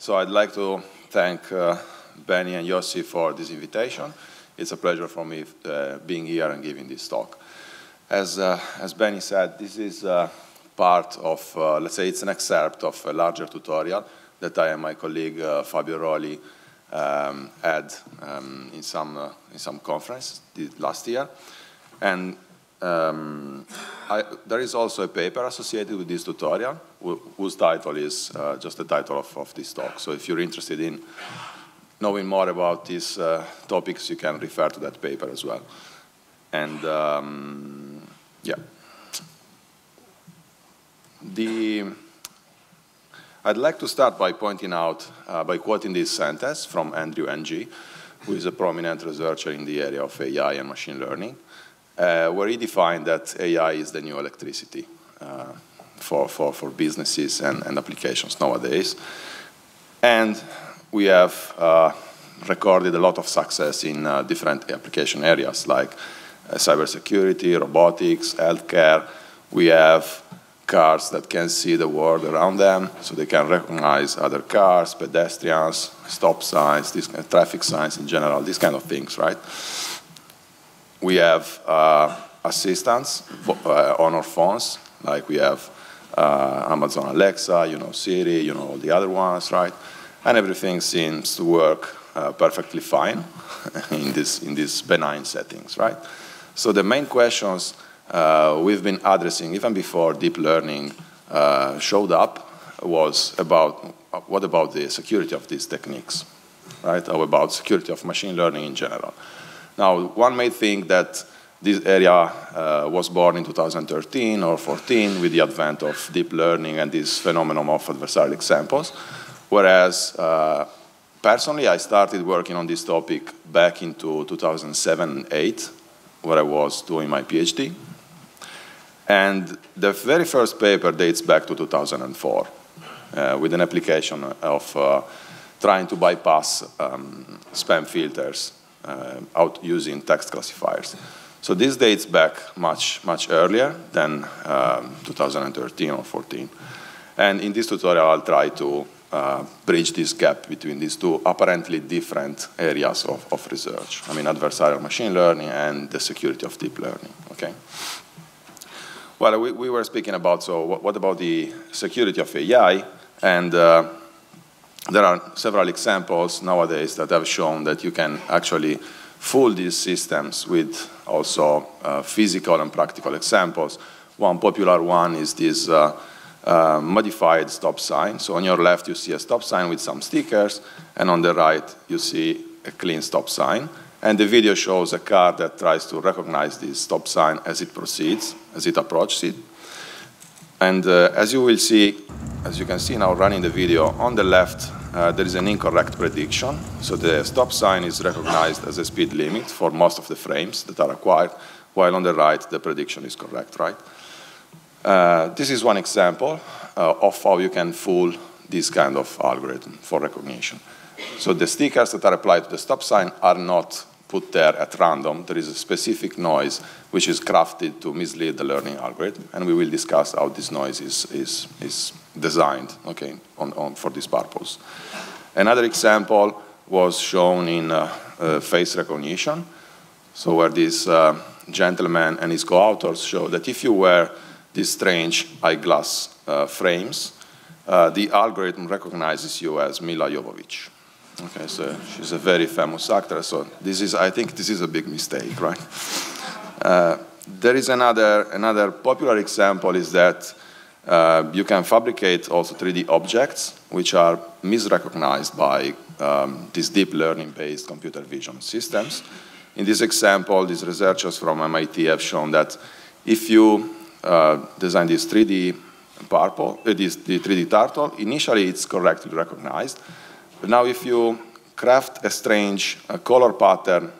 So I'd like to thank uh, Benny and Yossi for this invitation. It's a pleasure for me uh, being here and giving this talk. As, uh, as Benny said, this is uh, part of, uh, let's say it's an excerpt of a larger tutorial that I and my colleague uh, Fabio Roli um, had um, in, some, in some conference last year. And um, I, there is also a paper associated with this tutorial whose title is uh, just the title of, of, this talk. So if you're interested in knowing more about these uh, topics, you can refer to that paper as well. And um, yeah. The, I'd like to start by pointing out, uh, by quoting this sentence from Andrew Ng, who is a prominent researcher in the area of AI and machine learning uh, where he defined that AI is the new electricity uh, for, for, for businesses and, and applications nowadays. And we have uh, recorded a lot of success in uh, different application areas like uh, cybersecurity, robotics, healthcare. We have cars that can see the world around them, so they can recognize other cars, pedestrians, stop signs, of traffic signs in general, these kind of things, right? We have uh, assistants uh, on our phones, like we have uh, Amazon Alexa, you know, Siri, you know, all the other ones, right? And everything seems to work uh, perfectly fine in, this, in these benign settings, right? So the main questions uh, we've been addressing, even before deep learning uh, showed up, was about what about the security of these techniques, right? Or about security of machine learning in general. Now, one may think that this area uh, was born in 2013 or 14 with the advent of deep learning and this phenomenon of adversarial examples, whereas uh, personally I started working on this topic back into 2007 and 8, where I was doing my PhD. And the very first paper dates back to 2004 uh, with an application of uh, trying to bypass um, spam filters out using text classifiers. So this dates back much, much earlier than um, 2013 or 14. And in this tutorial, I'll try to uh, bridge this gap between these two apparently different areas of, of research. I mean, adversarial machine learning and the security of deep learning, okay? Well, we, we were speaking about, so what, what about the security of AI? And uh, there are several examples nowadays that have shown that you can actually fool these systems with also uh, physical and practical examples. One popular one is this uh, uh, modified stop sign. So on your left, you see a stop sign with some stickers, and on the right, you see a clean stop sign. And the video shows a car that tries to recognize this stop sign as it proceeds, as it approaches it. And uh, as you will see, as you can see now running the video, on the left, uh, there is an incorrect prediction. So the stop sign is recognized as a speed limit for most of the frames that are acquired, while on the right, the prediction is correct, right? Uh, this is one example uh, of how you can fool this kind of algorithm for recognition. So the stickers that are applied to the stop sign are not put there at random. There is a specific noise which is crafted to mislead the learning algorithm, and we will discuss how this noise is, is, is designed okay, on, on, for this purpose. Another example was shown in uh, uh, face recognition. So where this uh, gentleman and his co-authors show that if you wear these strange eyeglass uh, frames, uh, the algorithm recognizes you as Milla Jovovich. Okay, so she's a very famous actress, so this is, I think this is a big mistake, right? Uh, there is another, another popular example is that uh, you can fabricate also 3D objects which are misrecognized by um, these deep learning-based computer vision systems. In this example, these researchers from MIT have shown that if you uh, design this 3D purple, uh, this the 3D turtle, initially it's correctly recognized. But now if you craft a strange uh, color pattern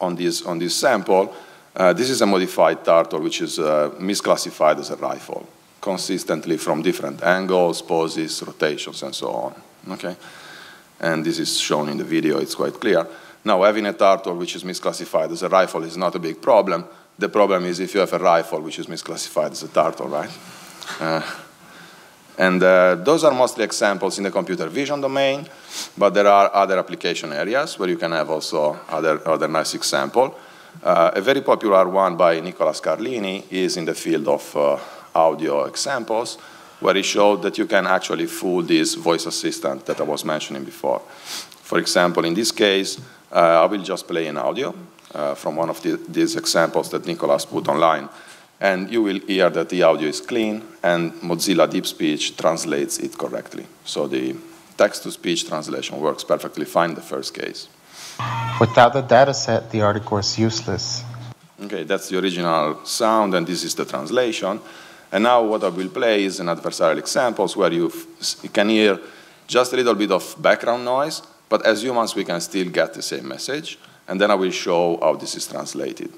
on this, on this sample, uh, this is a modified turtle which is uh, misclassified as a rifle consistently from different angles, poses, rotations, and so on. Okay? And this is shown in the video, it's quite clear. Now, having a turtle which is misclassified as a rifle is not a big problem. The problem is if you have a rifle which is misclassified as a turtle, right? Uh, And uh, those are mostly examples in the computer vision domain, but there are other application areas where you can have also other, other nice example. Uh, a very popular one by Nicholas Carlini is in the field of uh, audio examples, where he showed that you can actually fool this voice assistant that I was mentioning before. For example, in this case, uh, I will just play an audio uh, from one of the, these examples that Nicholas put online and you will hear that the audio is clean and Mozilla Deep Speech translates it correctly. So the text-to-speech translation works perfectly fine in the first case. Without the dataset, the article is useless. Okay, that's the original sound, and this is the translation. And now what I will play is an adversarial examples where you, you can hear just a little bit of background noise, but as humans we can still get the same message. And then I will show how this is translated.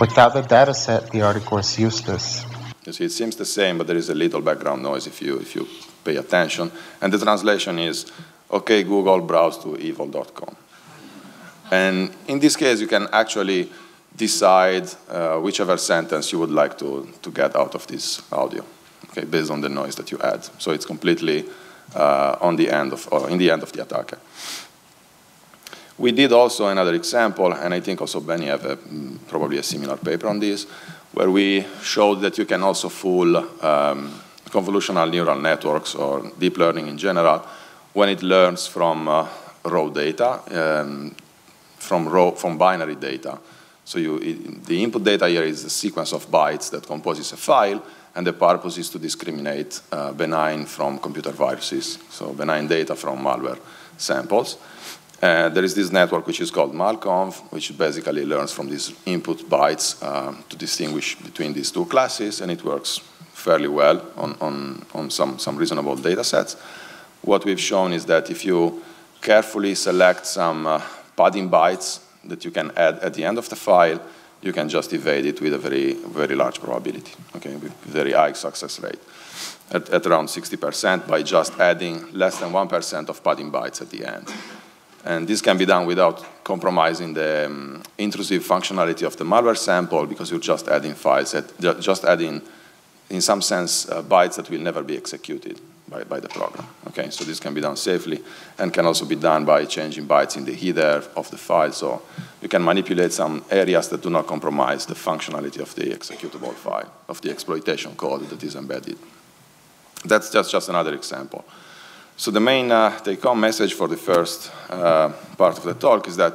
Without the dataset, the article is useless. You see, it seems the same, but there is a little background noise if you, if you pay attention. And the translation is, okay, Google, browse to evil.com. And in this case, you can actually decide uh, whichever sentence you would like to, to get out of this audio, okay, based on the noise that you add. So it's completely uh, on the end of, or in the end of the attacker. We did also another example, and I think also Benny have a, mm, probably a similar paper on this, where we showed that you can also fool um, convolutional neural networks or deep learning in general when it learns from uh, raw data, um, from, raw, from binary data. So you, it, the input data here is a sequence of bytes that composes a file, and the purpose is to discriminate uh, benign from computer viruses, so benign data from malware samples. Uh, there is this network which is called malconv, which basically learns from these input bytes uh, to distinguish between these two classes, and it works fairly well on, on, on some, some reasonable data sets. What we've shown is that if you carefully select some uh, padding bytes that you can add at the end of the file, you can just evade it with a very, very large probability, okay, with very high success rate, at, at around 60% by just adding less than 1% of padding bytes at the end. And this can be done without compromising the um, intrusive functionality of the malware sample because you're just adding files, that, just adding, in some sense, uh, bytes that will never be executed by, by the program. Okay, so this can be done safely and can also be done by changing bytes in the header of the file. So you can manipulate some areas that do not compromise the functionality of the executable file, of the exploitation code that is embedded. That's just, just another example. So the main uh, take-home message for the first uh, part of the talk is that,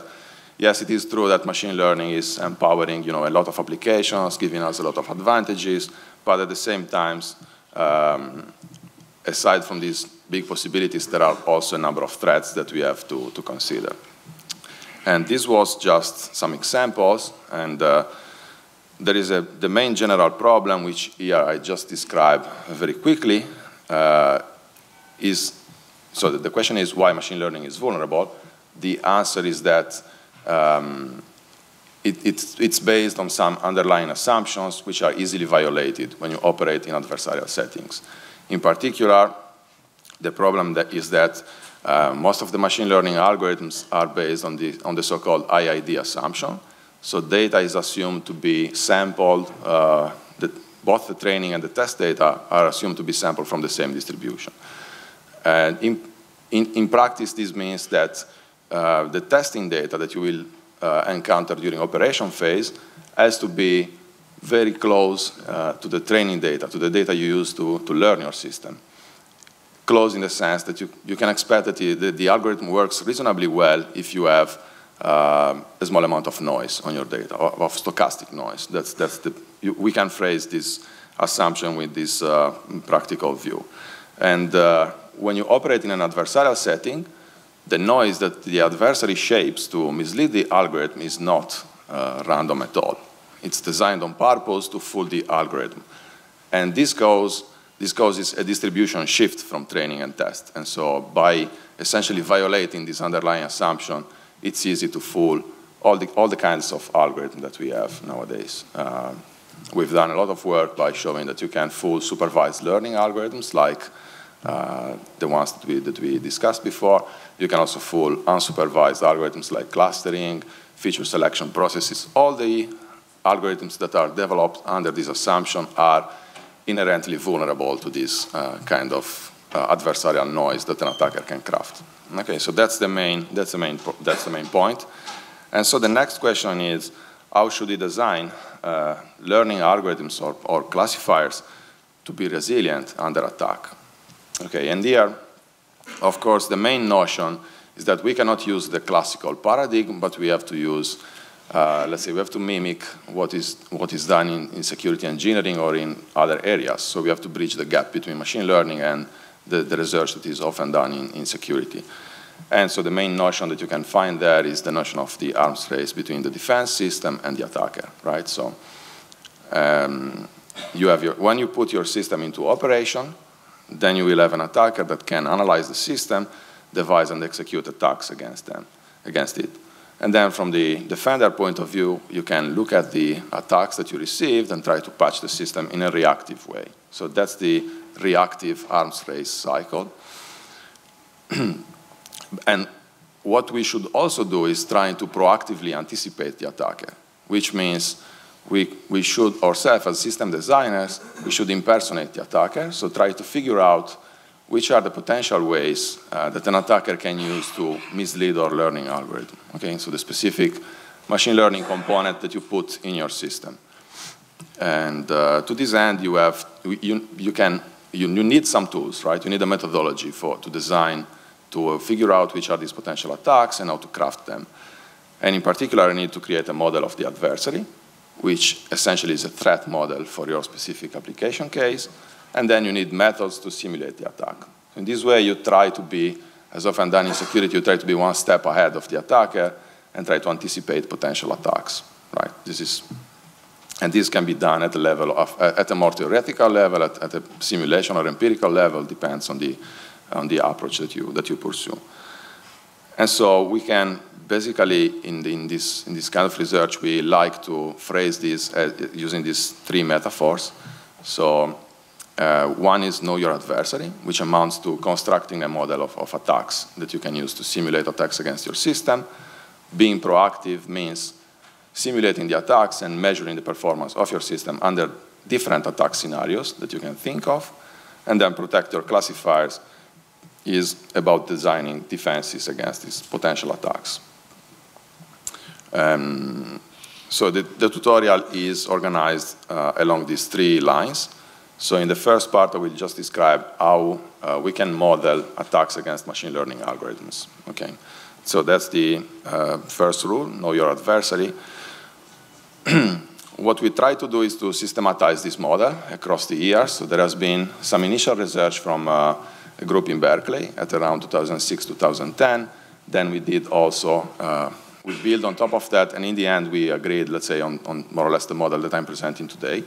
yes, it is true that machine learning is empowering you know, a lot of applications, giving us a lot of advantages, but at the same time, um, aside from these big possibilities, there are also a number of threats that we have to, to consider. And this was just some examples, and uh, there is a, the main general problem, which here I just described very quickly, uh, is so the question is why machine learning is vulnerable. The answer is that um, it, it's, it's, based on some underlying assumptions which are easily violated when you operate in adversarial settings. In particular, the problem that is that uh, most of the machine learning algorithms are based on the, on the so-called IID assumption. So data is assumed to be sampled, uh, the, both the training and the test data are assumed to be sampled from the same distribution. And in, in, in practice, this means that uh, the testing data that you will uh, encounter during operation phase has to be very close uh, to the training data, to the data you use to, to learn your system. Close in the sense that you, you can expect that the, the, the algorithm works reasonably well if you have uh, a small amount of noise on your data, of stochastic noise. That's, that's the, you, we can phrase this assumption with this uh, practical view. And uh, when you operate in an adversarial setting, the noise that the adversary shapes to mislead the algorithm is not uh, random at all. It's designed on purpose to fool the algorithm. And this, goes, this causes a distribution shift from training and test. And so by essentially violating this underlying assumption, it's easy to fool all the, all the kinds of algorithms that we have nowadays. Uh, we've done a lot of work by showing that you can fool supervised learning algorithms like uh, the ones that we, that we discussed before. You can also fool unsupervised algorithms like clustering, feature selection processes. All the algorithms that are developed under this assumption are inherently vulnerable to this uh, kind of uh, adversarial noise that an attacker can craft. Okay, so that's the main, that's the main, that's the main point. And so the next question is, how should we design uh, learning algorithms or, or classifiers to be resilient under attack? Okay, and here, of course, the main notion is that we cannot use the classical paradigm, but we have to use, uh, let's say, we have to mimic what is, what is done in, in, security engineering or in other areas. So we have to bridge the gap between machine learning and the, the research that is often done in, in security. And so the main notion that you can find there is the notion of the arms race between the defense system and the attacker, right? So um, you have your, when you put your system into operation, then you will have an attacker that can analyze the system, devise and execute attacks against them, against it. And then from the defender point of view, you can look at the attacks that you received and try to patch the system in a reactive way. So that's the reactive arms race cycle. and what we should also do is trying to proactively anticipate the attacker, which means we, we should ourselves as system designers, we should impersonate the attacker, so try to figure out which are the potential ways uh, that an attacker can use to mislead our learning algorithm. Okay, so the specific machine learning component that you put in your system. And uh, to this end, you have, you, you can, you, you need some tools, right? You need a methodology for, to design to figure out which are these potential attacks and how to craft them. And in particular, you need to create a model of the adversary, which essentially is a threat model for your specific application case. And then you need methods to simulate the attack. In this way, you try to be, as often done in security, you try to be one step ahead of the attacker and try to anticipate potential attacks. Right? This is, and this can be done at a level of, uh, at a more theoretical level, at, at a simulation or empirical level, depends on the on the approach that you, that you pursue. And so we can basically, in, the, in, this, in this kind of research, we like to phrase this uh, using these three metaphors. So uh, one is know your adversary, which amounts to constructing a model of, of attacks that you can use to simulate attacks against your system. Being proactive means simulating the attacks and measuring the performance of your system under different attack scenarios that you can think of. And then protect your classifiers is about designing defenses against these potential attacks. Um, so the, the, tutorial is organized uh, along these three lines. So in the first part, I will just describe how uh, we can model attacks against machine learning algorithms. Okay, so that's the uh, first rule: know your adversary. what we try to do is to systematize this model across the years. So there has been some initial research from uh, a group in Berkeley at around 2006, 2010. Then we did also, uh, we built on top of that, and in the end we agreed, let's say, on, on more or less the model that I'm presenting today,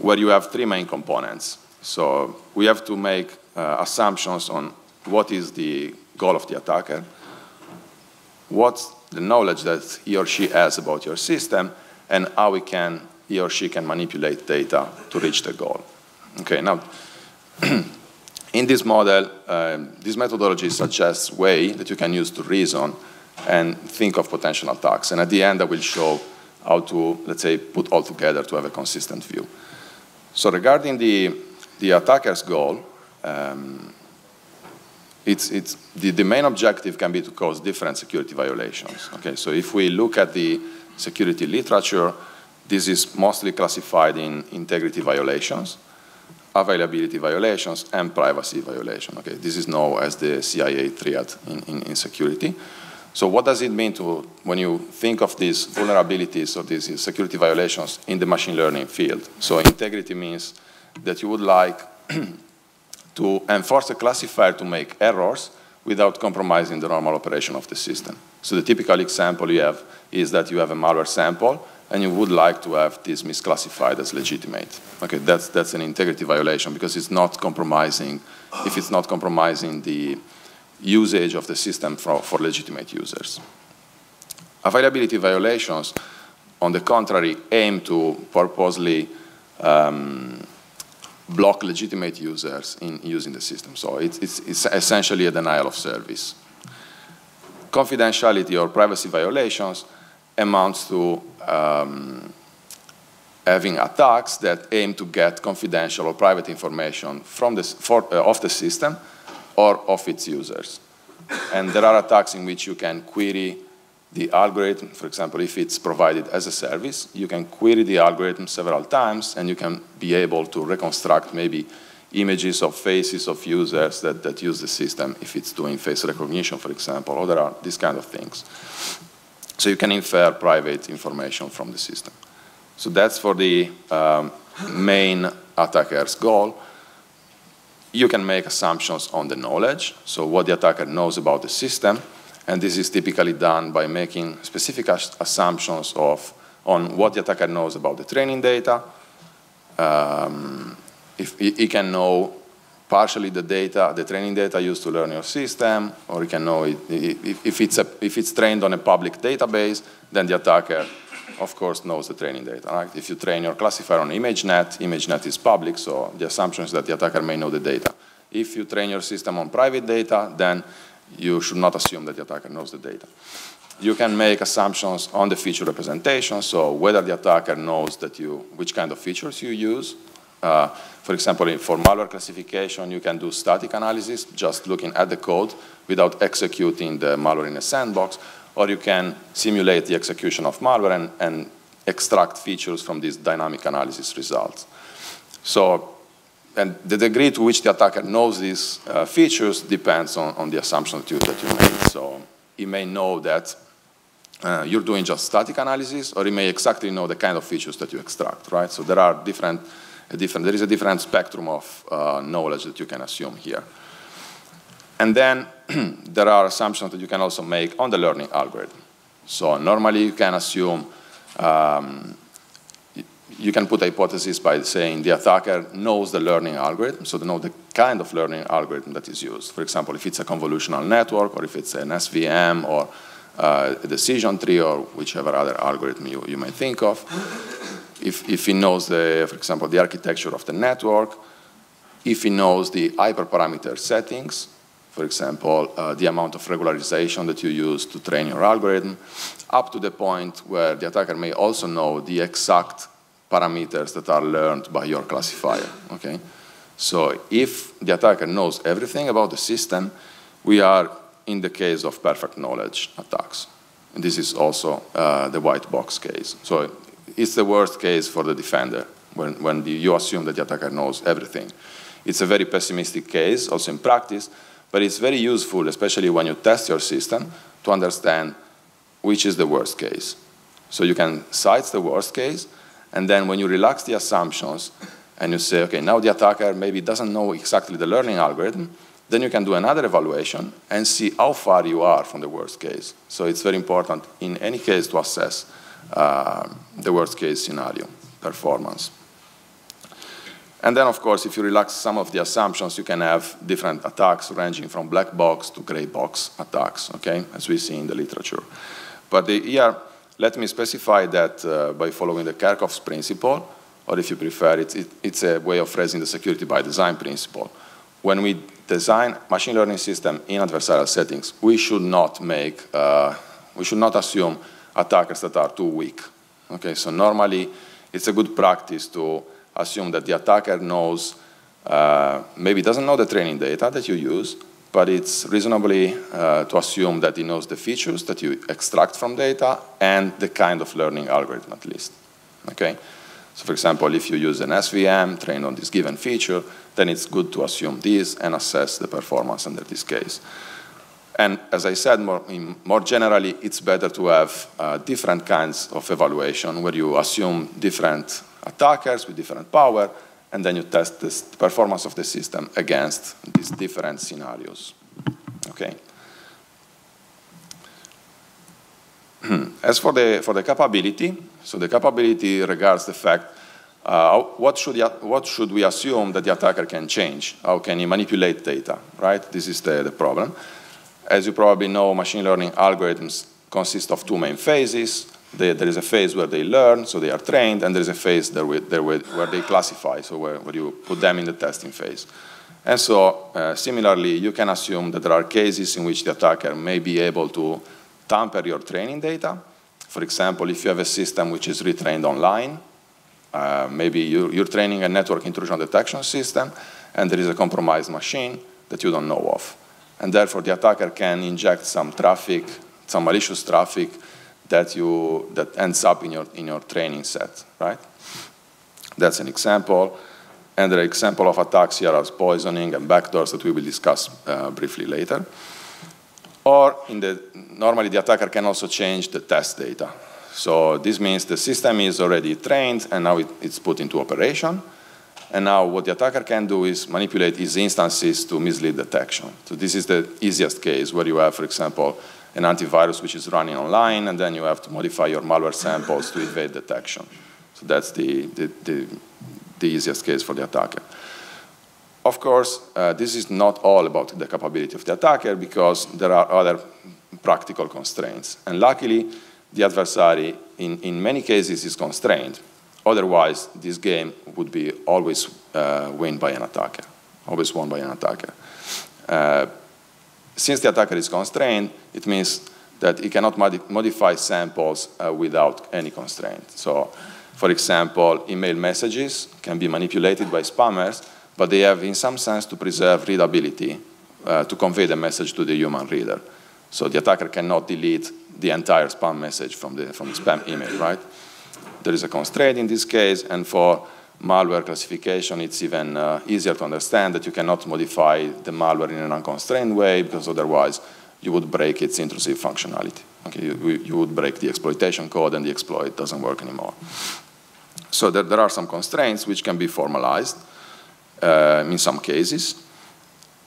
where you have three main components. So we have to make uh, assumptions on what is the goal of the attacker, what's the knowledge that he or she has about your system, and how we can, he or she can manipulate data to reach the goal. Okay, now in this model, um, this methodology suggests way that you can use to reason and think of potential attacks. And at the end, I will show how to, let's say, put all together to have a consistent view. So regarding the, the attacker's goal, um, it's, it's, the, the main objective can be to cause different security violations. Okay, so if we look at the security literature, this is mostly classified in integrity violations availability violations and privacy violation. Okay, this is known as the CIA triad in, in, in, security. So what does it mean to, when you think of these vulnerabilities or these security violations in the machine learning field? So integrity means that you would like to enforce a classifier to make errors without compromising the normal operation of the system. So the typical example you have is that you have a malware sample and you would like to have this misclassified as legitimate. Okay, that's, that's an integrity violation because it's not compromising, if it's not compromising the usage of the system for, for legitimate users. Availability violations, on the contrary, aim to purposely um, block legitimate users in using the system. So it's, it's, it's essentially a denial of service. Confidentiality or privacy violations amounts to um, having attacks that aim to get confidential or private information from the, for, uh, of the system or of its users. And there are attacks in which you can query the algorithm, for example, if it's provided as a service, you can query the algorithm several times and you can be able to reconstruct maybe images of faces of users that, that use the system if it's doing face recognition, for example, or there are these kind of things. So you can infer private information from the system. So that's for the um, main attacker's goal. You can make assumptions on the knowledge, so what the attacker knows about the system, and this is typically done by making specific assumptions of, on what the attacker knows about the training data. Um, if he, can know partially the data, the training data used to learn your system, or he can know it, if, it's a, if it's trained on a public database, then the attacker, of course, knows the training data. Right? If you train your classifier on ImageNet, ImageNet is public, so the assumption is that the attacker may know the data. If you train your system on private data, then you should not assume that the attacker knows the data. You can make assumptions on the feature representation, so whether the attacker knows that you, which kind of features you use. Uh, for example, for malware classification, you can do static analysis, just looking at the code without executing the malware in a sandbox, or you can simulate the execution of malware and, and extract features from these dynamic analysis results. So and the degree to which the attacker knows these uh, features depends on, on the assumption that you, that you made. So he may know that uh, you're doing just static analysis, or he may exactly know the kind of features that you extract, right? So there are different, different there is a different spectrum of uh, knowledge that you can assume here. And then there are assumptions that you can also make on the learning algorithm. So normally you can assume um, you can put a hypothesis by saying the attacker knows the learning algorithm, so they know the kind of learning algorithm that is used. For example, if it's a convolutional network, or if it's an SVM, or uh, a decision tree, or whichever other algorithm you, you may think of. If, if he knows, the, for example, the architecture of the network, if he knows the hyperparameter settings, for example, uh, the amount of regularization that you use to train your algorithm, up to the point where the attacker may also know the exact parameters that are learned by your classifier, okay? So if the attacker knows everything about the system, we are in the case of perfect knowledge attacks. And this is also uh, the white box case. So it's the worst case for the defender when, when the, you assume that the attacker knows everything. It's a very pessimistic case, also in practice, but it's very useful, especially when you test your system, to understand which is the worst case. So you can cite the worst case, and then when you relax the assumptions and you say, okay, now the attacker maybe doesn't know exactly the learning algorithm, then you can do another evaluation and see how far you are from the worst case. So it's very important in any case to assess uh, the worst case scenario performance. And then, of course, if you relax some of the assumptions, you can have different attacks ranging from black box to gray box attacks, okay, as we see in the literature. But here, let me specify that uh, by following the Kerckhoffs principle, or if you prefer, it's, it, it's a way of phrasing the security by design principle. When we design machine learning system in adversarial settings, we should not make, uh, we should not assume attackers that are too weak. Okay, so normally it's a good practice to assume that the attacker knows, uh, maybe doesn't know the training data that you use, but it's reasonably uh, to assume that he knows the features that you extract from data and the kind of learning algorithm at least. Okay? So for example, if you use an SVM trained on this given feature, then it's good to assume this and assess the performance under this case. And as I said, more, more generally, it's better to have uh, different kinds of evaluation where you assume different attackers with different power and then you test this, the performance of the system against these different scenarios. Okay. As for the, for the capability, so the capability regards the fact uh, what, should what should we assume that the attacker can change? How can he manipulate data, right? This is the, the problem. As you probably know, machine learning algorithms consist of two main phases. They, there is a phase where they learn, so they are trained, and there is a phase there, there where, where they classify, so where, where you put them in the testing phase. And so, uh, similarly, you can assume that there are cases in which the attacker may be able to tamper your training data. For example, if you have a system which is retrained online, Uh, maybe you, you're training a network intrusion detection system, and there is a compromised machine that you don't know of. And therefore, the attacker can inject some traffic, some malicious traffic that, you, that ends up in your, in your training set, right? That's an example. And the example of attacks here are poisoning and backdoors that we will discuss uh, briefly later. Or in the, normally the attacker can also change the test data. So this means the system is already trained and now it, it's put into operation. And now what the attacker can do is manipulate its instances to mislead detection. So this is the easiest case where you have, for example, an antivirus which is running online, and then you have to modify your malware samples to evade detection. So that's the, the, the, the easiest case for the attacker. Of course, uh, this is not all about the capability of the attacker because there are other practical constraints. And luckily, the adversary, in, in many cases, is constrained. Otherwise, this game would be always uh, won by an attacker, always won by an attacker. Uh, since the attacker is constrained, it means that he cannot modi modify samples uh, without any constraint. So, for example, email messages can be manipulated by spammers, but they have, in some sense, to preserve readability uh, to convey the message to the human reader. So the attacker cannot delete the entire spam message from the, from the spam email, right? There is a constraint in this case, and for malware classification, it's even uh, easier to understand that you cannot modify the malware in an unconstrained way, because otherwise you would break its intrusive functionality. Okay, you, you would break the exploitation code and the exploit doesn't work anymore. So there, there are some constraints which can be formalized uh, in some cases.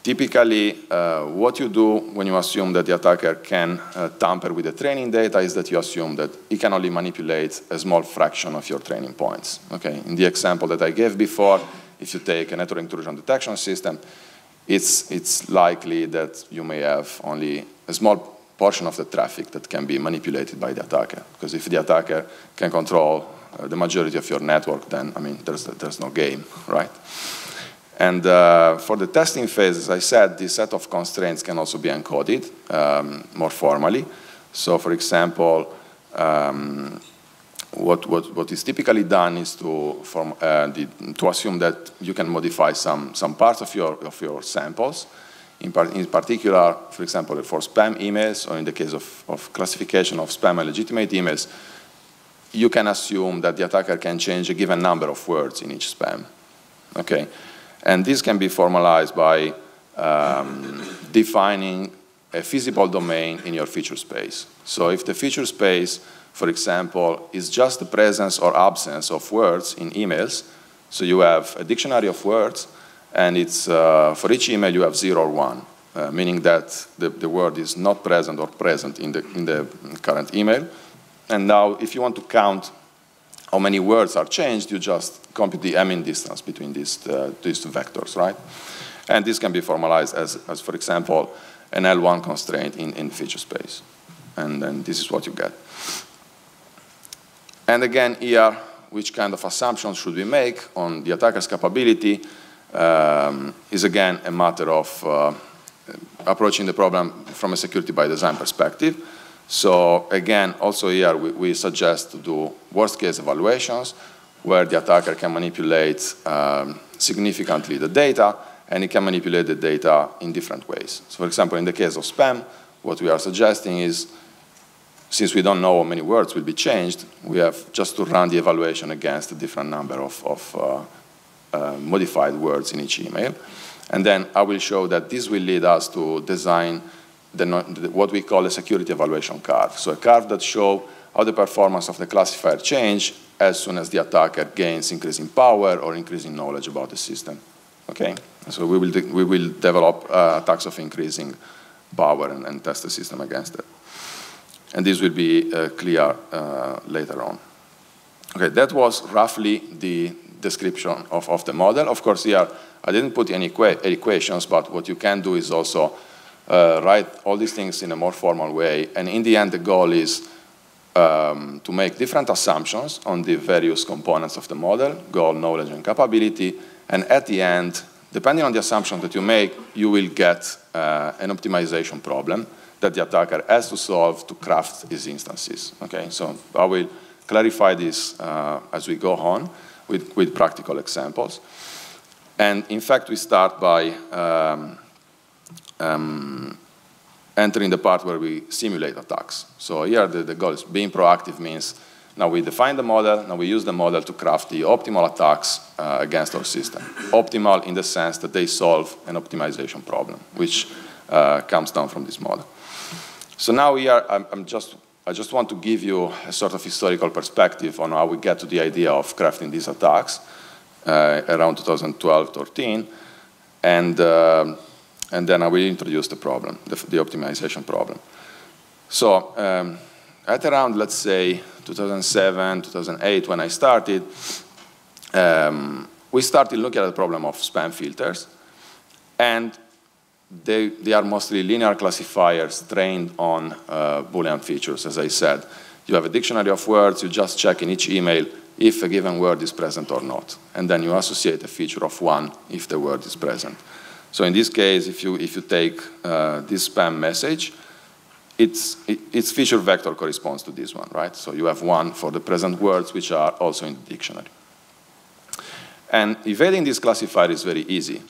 Typically, uh, what you do when you assume that the attacker can uh, tamper with the training data is that you assume that he can only manipulate a small fraction of your training points. Okay? In the example that I gave before, if you take a network intrusion detection system, it's, it's likely that you may have only a small portion of the traffic that can be manipulated by the attacker. Because if the attacker can control uh, the majority of your network, then, I mean, there's, there's no game, right? And uh, for the testing phase, as I said, this set of constraints can also be encoded um, more formally. So for example, um, what, what, what is typically done is to, form, uh, the, to assume that you can modify some, some parts of your, of your samples. In, part, in particular, for example, for spam emails, or in the case of, of classification of spam and legitimate emails, you can assume that the attacker can change a given number of words in each spam. Okay? And this can be formalized by um, defining a feasible domain in your feature space. So if the feature space, for example, is just the presence or absence of words in emails, so you have a dictionary of words, and it's, uh, for each email you have zero or one, uh, meaning that the, the word is not present or present in the, in the current email. And now if you want to count how many words are changed, you just compute the mean distance between these, uh, these two vectors, right? And this can be formalized as, as for example, an L1 constraint in, in feature space. And then this is what you get. And again, here, which kind of assumptions should we make on the attacker's capability um, is again a matter of uh, approaching the problem from a security by design perspective. So again, also here we, we, suggest to do worst case evaluations where the attacker can manipulate um, significantly the data and he can manipulate the data in different ways. So for example, in the case of spam, what we are suggesting is since we don't know how many words will be changed, we have just to run the evaluation against a different number of, of uh, uh, modified words in each email. And then I will show that this will lead us to design the, what we call a security evaluation curve. So a curve that shows how the performance of the classifier change as soon as the attacker gains increasing power or increasing knowledge about the system. Okay, so we will, we will develop uh, attacks of increasing power and, and, test the system against it. And this will be uh, clear uh, later on. Okay, that was roughly the description of, of the model. Of course, here I didn't put any equations, but what you can do is also uh, write all these things in a more formal way. And in the end, the goal is um, to make different assumptions on the various components of the model, goal, knowledge, and capability. And at the end, depending on the assumption that you make, you will get uh, an optimization problem that the attacker has to solve to craft his instances. Okay, so I will clarify this uh, as we go on. with, with practical examples. And in fact, we start by um, um, entering the part where we simulate attacks. So here the, the goal is being proactive means now we define the model, now we use the model to craft the optimal attacks uh, against our system. Optimal in the sense that they solve an optimization problem, which uh, comes down from this model. So now we are, I'm, I'm, just, I just want to give you a sort of historical perspective on how we get to the idea of crafting these attacks uh, around 2012, 13, and, uh, and then I will introduce the problem, the, the optimization problem. So um, at around, let's say, 2007, 2008, when I started, um, we started looking at the problem of spam filters. And they, they are mostly linear classifiers trained on uh, Boolean features, as I said. You have a dictionary of words, you just check in each email if a given word is present or not. And then you associate a feature of one if the word is present. So in this case, if you, if you take uh, this spam message, its, its feature vector corresponds to this one, right? So you have one for the present words, which are also in the dictionary. And evading this classifier is very easy,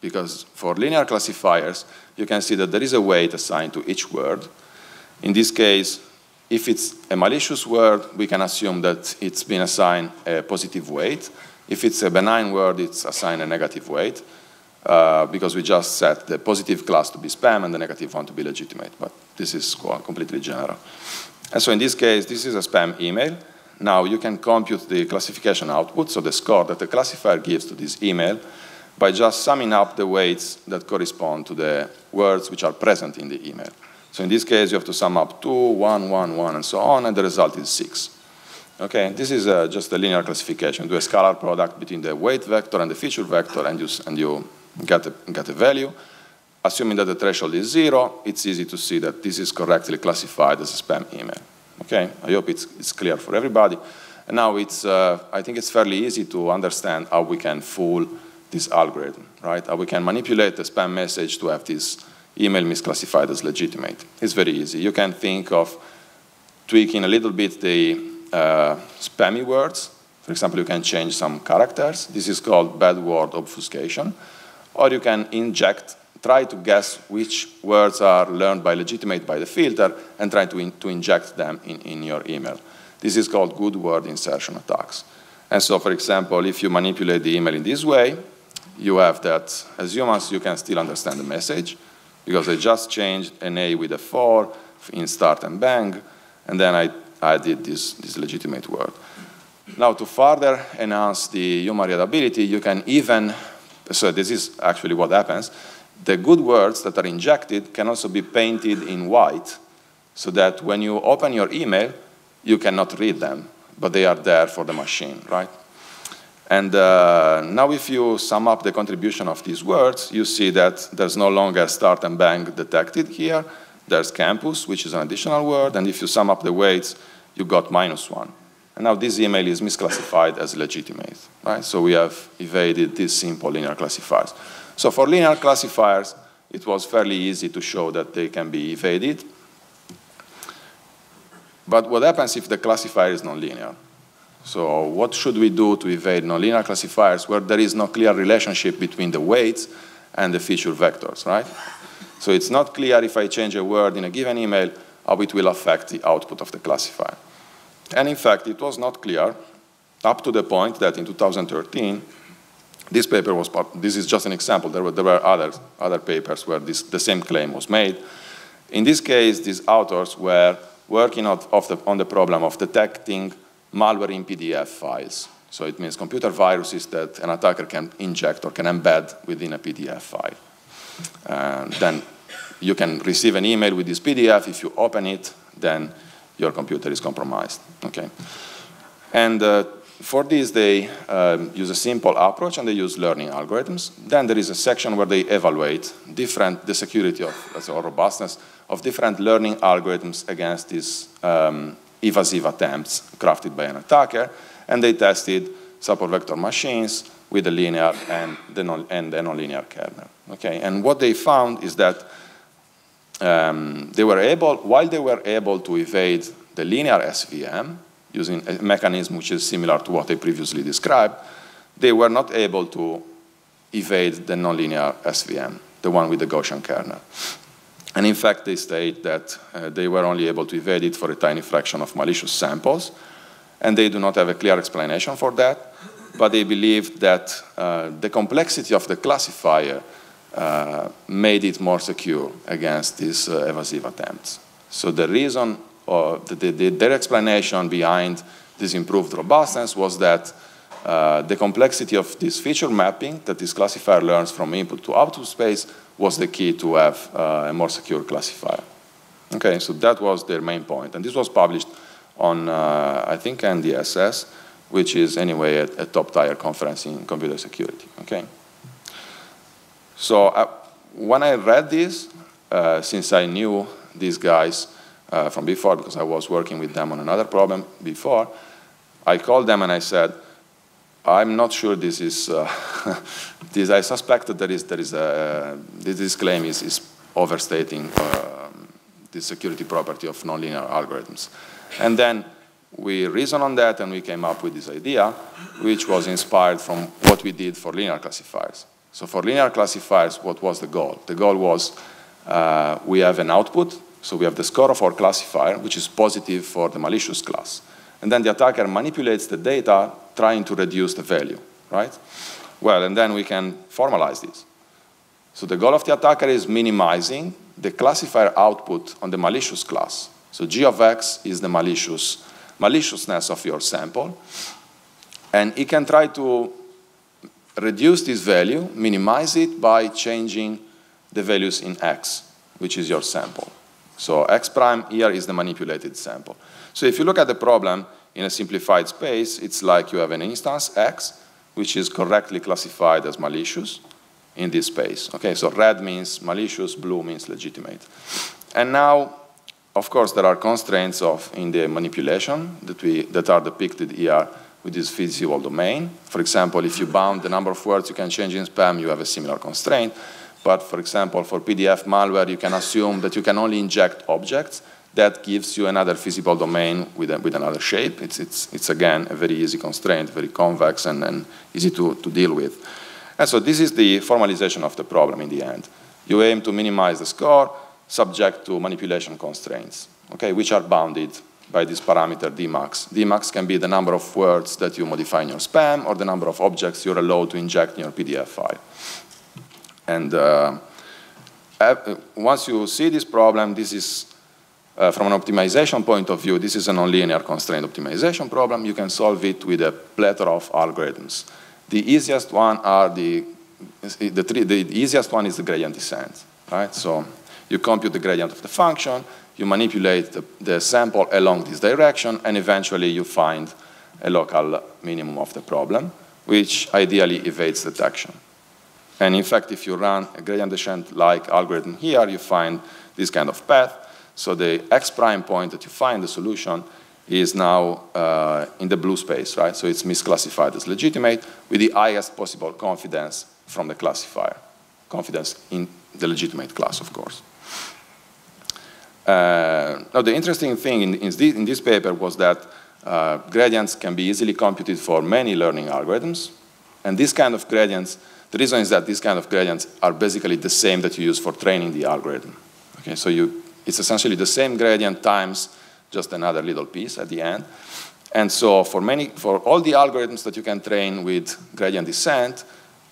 because for linear classifiers, you can see that there is a weight assigned to each word. In this case, if it's a malicious word, we can assume that it's been assigned a positive weight. If it's a benign word, it's assigned a negative weight. Uh, because we just set the positive class to be spam and the negative one to be legitimate. But this is completely general. And so in this case, this is a spam email. Now you can compute the classification output, so the score that the classifier gives to this email, by just summing up the weights that correspond to the words which are present in the email. So in this case, you have to sum up 2, 1, 1, 1, and so on, and the result is 6. Okay, this is uh, just a linear classification. Do a scalar product between the weight vector and the feature vector, and you, and you get a, get a value. Assuming that the threshold is zero, it's easy to see that this is correctly classified as a spam email. Okay, I hope it's, it's clear for everybody. And now it's, uh, I think it's fairly easy to understand how we can fool this algorithm, right? How we can manipulate the spam message to have this email misclassified as legitimate. It's very easy. You can think of tweaking a little bit the uh, spammy words. For example, you can change some characters. This is called bad word obfuscation or you can inject, try to guess which words are learned by legitimate by the filter and try to, in, to inject them in, in your email. This is called good word insertion attacks. And so, for example, if you manipulate the email in this way, you have that as humans, you can still understand the message because I just changed an A with a 4 in start and bang, and then I added this, this legitimate word. Now, to further enhance the human readability, you can even so this is actually what happens. The good words that are injected can also be painted in white so that when you open your email, you cannot read them, but they are there for the machine, right? And uh, now if you sum up the contribution of these words, you see that there's no longer start and bang detected here. There's campus, which is an additional word, and if you sum up the weights, you got minus one. And now this email is misclassified as legitimate, right? So we have evaded these simple linear classifiers. So for linear classifiers, it was fairly easy to show that they can be evaded. But what happens if the classifier is nonlinear? So what should we do to evade nonlinear classifiers where there is no clear relationship between the weights and the feature vectors, right? So it's not clear if I change a word in a given email, how it will affect the output of the classifier. And in fact, it was not clear up to the point that in 2013, this paper was, this is just an example, there were, there were other, other papers where this, the same claim was made. In this case, these authors were working the, on the problem of detecting malware in PDF files. So it means computer viruses that an attacker can inject or can embed within a PDF file. And then you can receive an email with this PDF. If you open it, then your computer is compromised. Okay, and uh, for this, they um, use a simple approach and they use learning algorithms. Then there is a section where they evaluate different, the security of, or robustness of different learning algorithms against these um, evasive attempts crafted by an attacker. And they tested support vector machines with the linear and the non, and the nonlinear kernel. Okay, and what they found is that um, they were able, while they were able to evade the linear SVM, using a mechanism which is similar to what I previously described, they were not able to evade the nonlinear SVM, the one with the Gaussian kernel. And in fact, they state that uh, they were only able to evade it for a tiny fraction of malicious samples, and they do not have a clear explanation for that, but they believe that uh, the complexity of the classifier made it more secure against these uh, evasive attempts. So the reason, or the, the, their explanation behind this improved robustness was that uh, the complexity of this feature mapping that this classifier learns from input to output space was the key to have uh, a more secure classifier. Okay, so that was their main point. And this was published on, uh, I think, NDSS, which is anyway a, a top tier conference in computer security. Okay. So uh, when I read this, uh, since I knew these guys uh, from before, because I was working with them on another problem before, I called them and I said, I'm not sure this is, uh, this, I suspect that there is, there is a, this claim is, is overstating uh, the security property of nonlinear algorithms. And then we reasoned on that and we came up with this idea, which was inspired from what we did for linear classifiers. So for linear classifiers, what was the goal? The goal was uh, we have an output, so we have the score of our classifier, which is positive for the malicious class. And then the attacker manipulates the data trying to reduce the value, right? Well, and then we can formalize this. So the goal of the attacker is minimizing the classifier output on the malicious class. So g of x is the malicious, maliciousness of your sample. And it can try to reduce this value, minimize it by changing the values in x, which is your sample. So x prime here is the manipulated sample. So if you look at the problem in a simplified space, it's like you have an instance x, which is correctly classified as malicious in this space. Okay, so red means malicious, blue means legitimate. And now, of course, there are constraints of in the manipulation that, we, that are depicted here with this feasible domain. For example, if you bound the number of words you can change in spam, you have a similar constraint. But for example, for PDF malware, you can assume that you can only inject objects. That gives you another feasible domain with, a, with another shape. It's, it's, it's, again, a very easy constraint, very convex and, and easy to, to deal with. And so this is the formalization of the problem in the end. You aim to minimize the score subject to manipulation constraints, okay, which are bounded by this parameter dmax. dmax can be the number of words that you modify in your spam or the number of objects you're allowed to inject in your PDF file. And uh, once you see this problem, this is, uh, from an optimization point of view, this is a nonlinear constraint optimization problem. You can solve it with a plethora of algorithms. The easiest one are the, the, three, the easiest one is the gradient descent, right? So you compute the gradient of the function, you manipulate the, the, sample along this direction, and eventually you find a local minimum of the problem, which ideally evades detection. And in fact, if you run a gradient descent-like algorithm here, you find this kind of path. So the x prime point that you find the solution is now uh, in the blue space, right? So it's misclassified as legitimate with the highest possible confidence from the classifier. Confidence in the legitimate class, of course. Uh, now, the interesting thing in, in, this, in this, paper was that uh, gradients can be easily computed for many learning algorithms. And this kind of gradients, the reason is that these kind of gradients are basically the same that you use for training the algorithm. Okay, so you, it's essentially the same gradient times just another little piece at the end. And so for, many, for all the algorithms that you can train with gradient descent,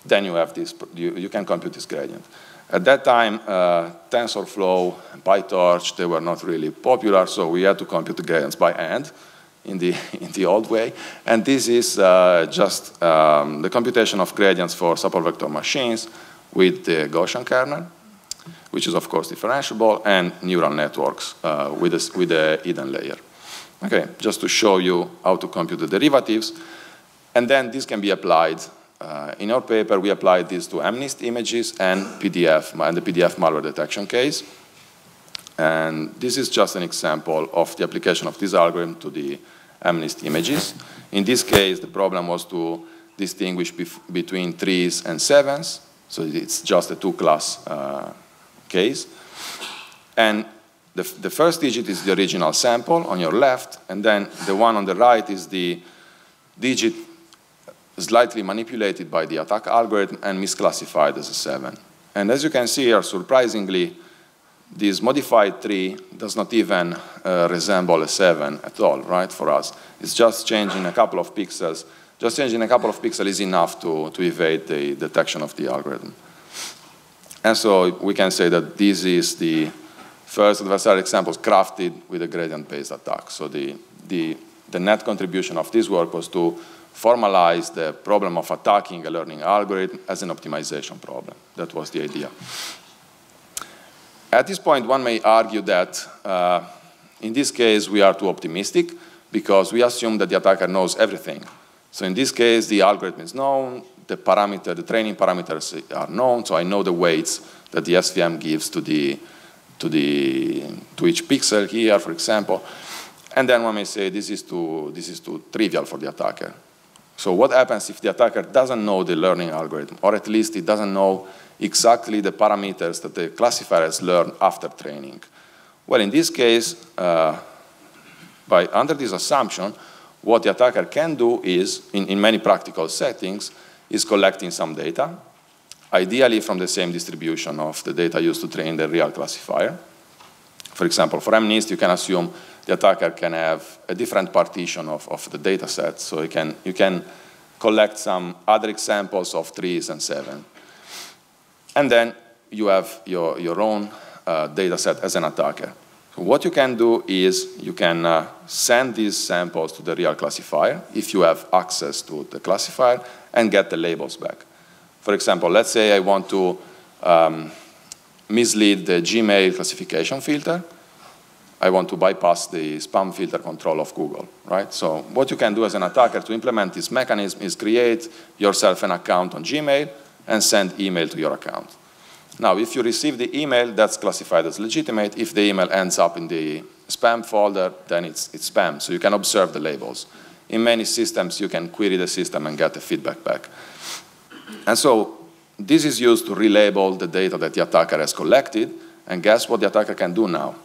then you have this, you, you can compute this gradient. At that time, uh, TensorFlow PyTorch, they were not really popular, so we had to compute the gradients by hand in the, in the old way. And this is uh, just um, the computation of gradients for support vector machines with the Gaussian kernel, which is, of course, differentiable, and neural networks uh, with, a, with a hidden layer. Okay, just to show you how to compute the derivatives. And then this can be applied uh, in our paper, we applied this to MNIST images and PDF, and the PDF malware detection case. And this is just an example of the application of this algorithm to the MNIST images. In this case, the problem was to distinguish between threes and sevens. So it's just a two-class uh, case. And the, the first digit is the original sample on your left, and then the one on the right is the digit slightly manipulated by the attack algorithm and misclassified as a 7. And as you can see here, surprisingly, this modified 3 does not even uh, resemble a 7 at all, right, for us. It's just changing a couple of pixels. Just changing a couple of pixels is enough to, to evade the detection of the algorithm. And so we can say that this is the first adversarial examples crafted with a gradient-based attack. So the, the, the net contribution of this work was to formalize the problem of attacking a learning algorithm as an optimization problem. That was the idea. At this point, one may argue that uh, in this case, we are too optimistic because we assume that the attacker knows everything. So in this case, the algorithm is known, the parameter, the training parameters are known, so I know the weights that the SVM gives to the to the to each pixel here, for example. And then one may say this is too this is too trivial for the attacker. So what happens if the attacker doesn't know the learning algorithm, or at least he doesn't know exactly the parameters that the classifier has learned after training? Well, in this case, uh, by under this assumption, what the attacker can do is, in, in many practical settings, is collecting some data, ideally from the same distribution of the data used to train the real classifier. For example, for MNIST, you can assume the attacker can have a different partition of, of the data set, so you can, you can collect some other examples of threes and seven. And then you have your, your own uh, data set as an attacker. So what you can do is you can uh, send these samples to the real classifier if you have access to the classifier and get the labels back. For example, let's say I want to um, mislead the Gmail classification filter. I want to bypass the spam filter control of Google, right? So what you can do as an attacker to implement this mechanism is create yourself an account on Gmail and send email to your account. Now, if you receive the email, that's classified as legitimate. If the email ends up in the spam folder, then it's, it's spam. So you can observe the labels. In many systems, you can query the system and get the feedback back. And so this is used to relabel the data that the attacker has collected, and guess what the attacker can do now?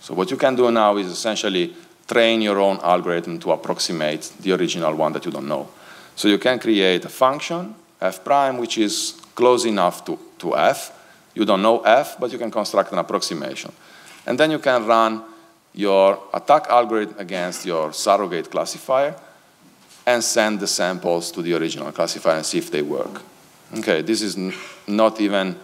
So what you can do now is essentially train your own algorithm to approximate the original one that you don't know. So you can create a function, f prime, which is close enough to, to f. You don't know f, but you can construct an approximation. And then you can run your attack algorithm against your surrogate classifier and send the samples to the original classifier and see if they work. Okay, this is not even,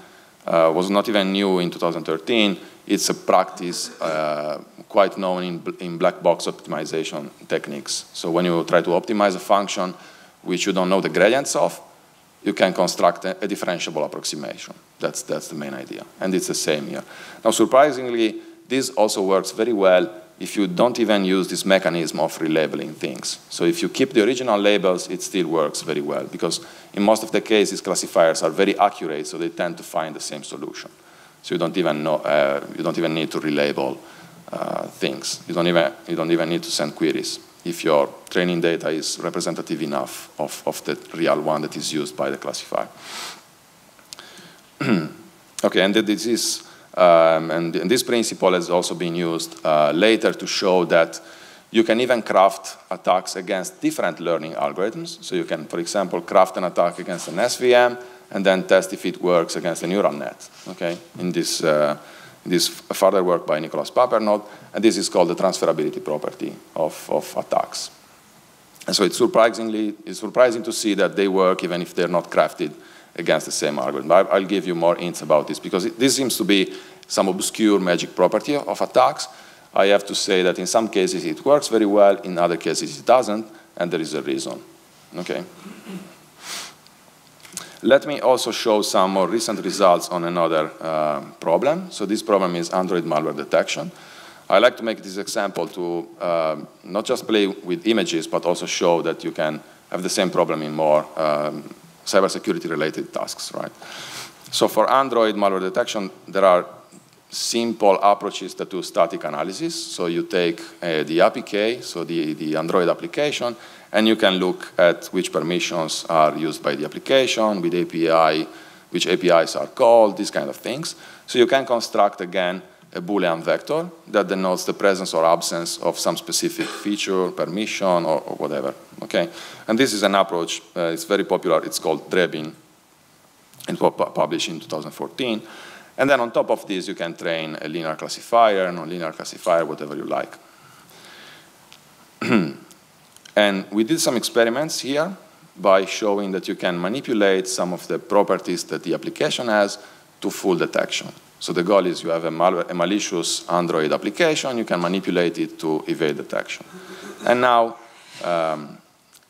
uh, was not even new in 2013. It's a practice uh, quite known in, in black box optimization techniques. So when you try to optimize a function which you don't know the gradients of, you can construct a, a differentiable approximation. That's, that's the main idea. And it's the same here. Now, surprisingly, this also works very well if you don't even use this mechanism of relabeling things. So if you keep the original labels, it still works very well because in most of the cases, classifiers are very accurate, so they tend to find the same solution. So you don't even know, uh, you don't even need to relabel uh, things. You don't even you don't even need to send queries if your training data is representative enough of, of the real one that is used by the classifier. okay, and this is um, and, and, this principle has also been used uh, later to show that you can even craft attacks against different learning algorithms. So you can, for example, craft an attack against an SVM and then test if it works against a neural net. Okay, in this, uh, this further work by Nicholas Papernot, and this is called the transferability property of, of attacks. And so it's surprisingly it's surprising to see that they work even if they're not crafted against the same algorithm. I'll give you more hints about this because it, this seems to be some obscure magic property of attacks. I have to say that in some cases it works very well, in other cases it doesn't, and there is a reason. Okay. Let me also show some more recent results on another uh, problem. So this problem is Android malware detection. I like to make this example to uh, not just play with images, but also show that you can have the same problem in more um, cybersecurity related tasks, right? So for Android malware detection, there are simple approaches to do static analysis. So you take uh, the APK, so the, the Android application, and you can look at which permissions are used by the application, with API, which APIs are called, these kind of things. So you can construct, again, a Boolean vector that denotes the presence or absence of some specific feature, permission, or, or whatever. Okay, and this is an approach. Uh, it's very popular. It's called Drebin. It was published in 2014. And then on top of this, you can train a linear classifier, non-linear classifier, whatever you like. and we did some experiments here by showing that you can manipulate some of the properties that the application has to full detection. So the goal is you have a, mal a malicious Android application, you can manipulate it to evade detection. And now, um,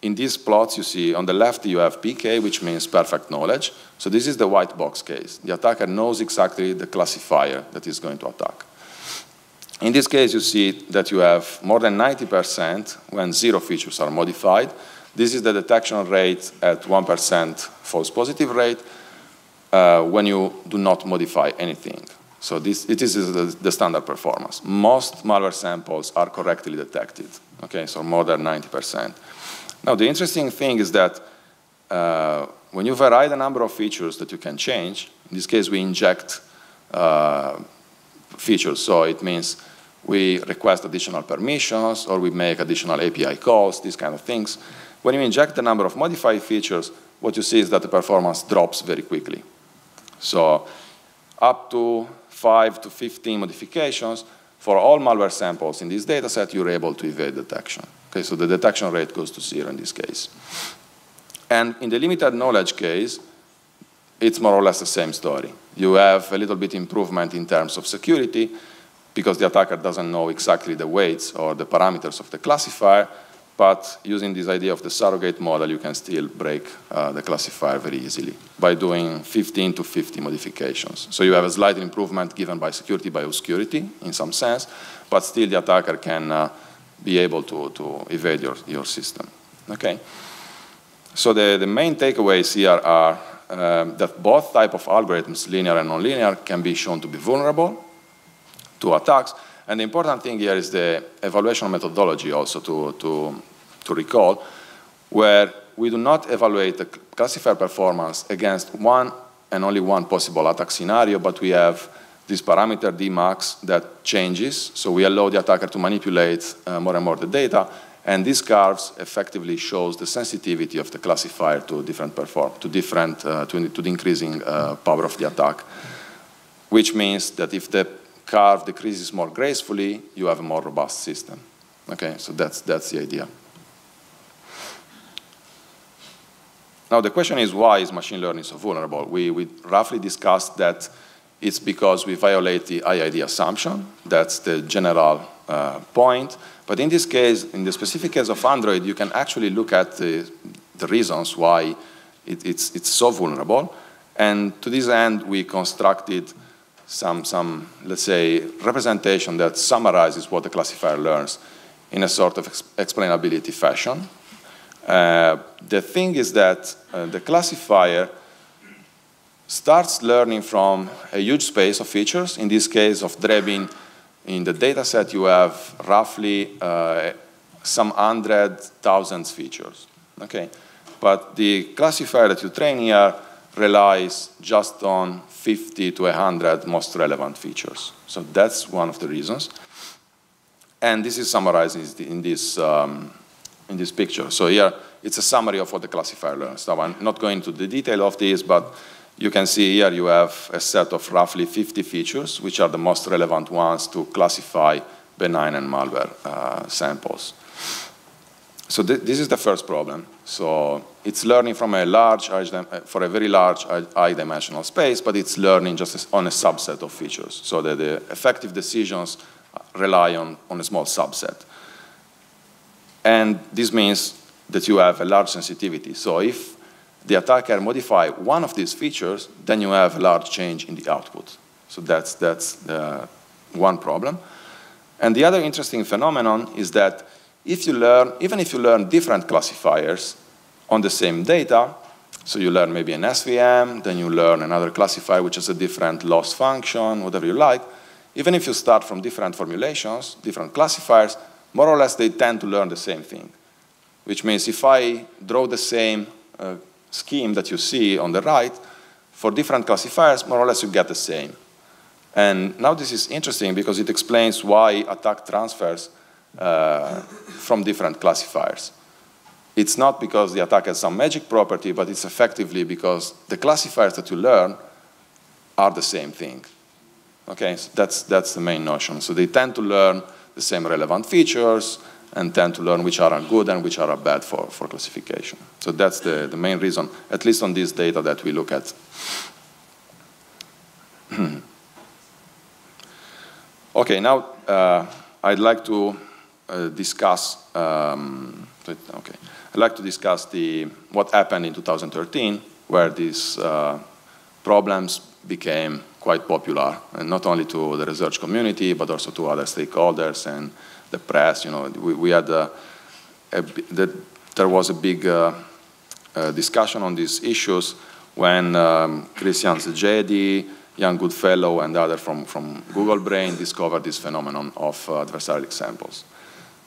in these plots, you see on the left you have PK, which means perfect knowledge. So this is the white box case. The attacker knows exactly the classifier that is going to attack. In this case, you see that you have more than 90% when zero features are modified, this is the detection rate at 1% false positive rate uh, when you do not modify anything. So this, it is the, the, standard performance. Most malware samples are correctly detected, okay, so more than 90%. Now the interesting thing is that uh, when you vary the number of features that you can change, in this case we inject uh, features, so it means we request additional permissions or we make additional API calls, these kind of things. When you inject the number of modified features, what you see is that the performance drops very quickly. So up to 5 to 15 modifications, for all malware samples in this data set, you're able to evade detection. Okay, so the detection rate goes to zero in this case. And in the limited knowledge case, it's more or less the same story. You have a little bit improvement in terms of security because the attacker doesn't know exactly the weights or the parameters of the classifier, but using this idea of the surrogate model, you can still break uh, the classifier very easily by doing 15 to 50 modifications. So you have a slight improvement given by security by obscurity in some sense, but still the attacker can uh, be able to, to evade your, your system. Okay? So the, the main takeaways here are um, that both type of algorithms, linear and nonlinear, can be shown to be vulnerable to attacks, and the important thing here is the evaluation methodology also to, to, to recall, where we do not evaluate the classifier performance against one and only one possible attack scenario, but we have this parameter dmax that changes. So we allow the attacker to manipulate uh, more and more the data, and these curves effectively shows the sensitivity of the classifier to different perform to different uh, to, to, the increasing uh, power of the attack, which means that if the curve decreases more gracefully, you have a more robust system. Okay, so that's, that's the idea. Now the question is why is machine learning so vulnerable? We, we roughly discussed that it's because we violate the IID assumption. That's the general uh, point. But in this case, in the specific case of Android, you can actually look at the, the reasons why it, it's, it's so vulnerable. And to this end, we constructed some, some, let's say, representation that summarizes what the classifier learns in a sort of explainability fashion. Uh, the thing is that uh, the classifier starts learning from a huge space of features. In this case of Drebin, in the data set you have roughly uh, some hundred thousand features. Okay, But the classifier that you train here relies just on 50 to 100 most relevant features. So that's one of the reasons. And this is summarized in this, um, in this picture. So here, it's a summary of what the classifier learns. Now, I'm not going into the detail of this, but you can see here you have a set of roughly 50 features, which are the most relevant ones to classify benign and malware uh, samples. So th this is the first problem. So it's learning from a large, for a very large high-dimensional space, but it's learning just on a subset of features, so that the effective decisions rely on, on a small subset. And this means that you have a large sensitivity. So if the attacker modify one of these features, then you have a large change in the output. So that's, that's one problem. And the other interesting phenomenon is that if you learn, even if you learn different classifiers on the same data, so you learn maybe an SVM, then you learn another classifier which has a different loss function, whatever you like, even if you start from different formulations, different classifiers, more or less they tend to learn the same thing. Which means if I draw the same uh, scheme that you see on the right, for different classifiers, more or less you get the same. And now this is interesting because it explains why attack transfers uh, from different classifiers. It's not because the attack has some magic property, but it's effectively because the classifiers that you learn are the same thing. Okay, so that's, that's the main notion. So they tend to learn the same relevant features and tend to learn which are good and which are bad for, for classification. So that's the, the main reason, at least on this data that we look at. okay, now uh, I'd like to uh, discuss, um, okay, I'd like to discuss the, what happened in 2013, where these uh, problems became quite popular, and not only to the research community, but also to other stakeholders and the press. You know, we, we had a, a, the, there was a big uh, discussion on these issues when um, Christian Szegedy, Ian Goodfellow, and others from, from Google Brain discovered this phenomenon of uh, adversarial examples.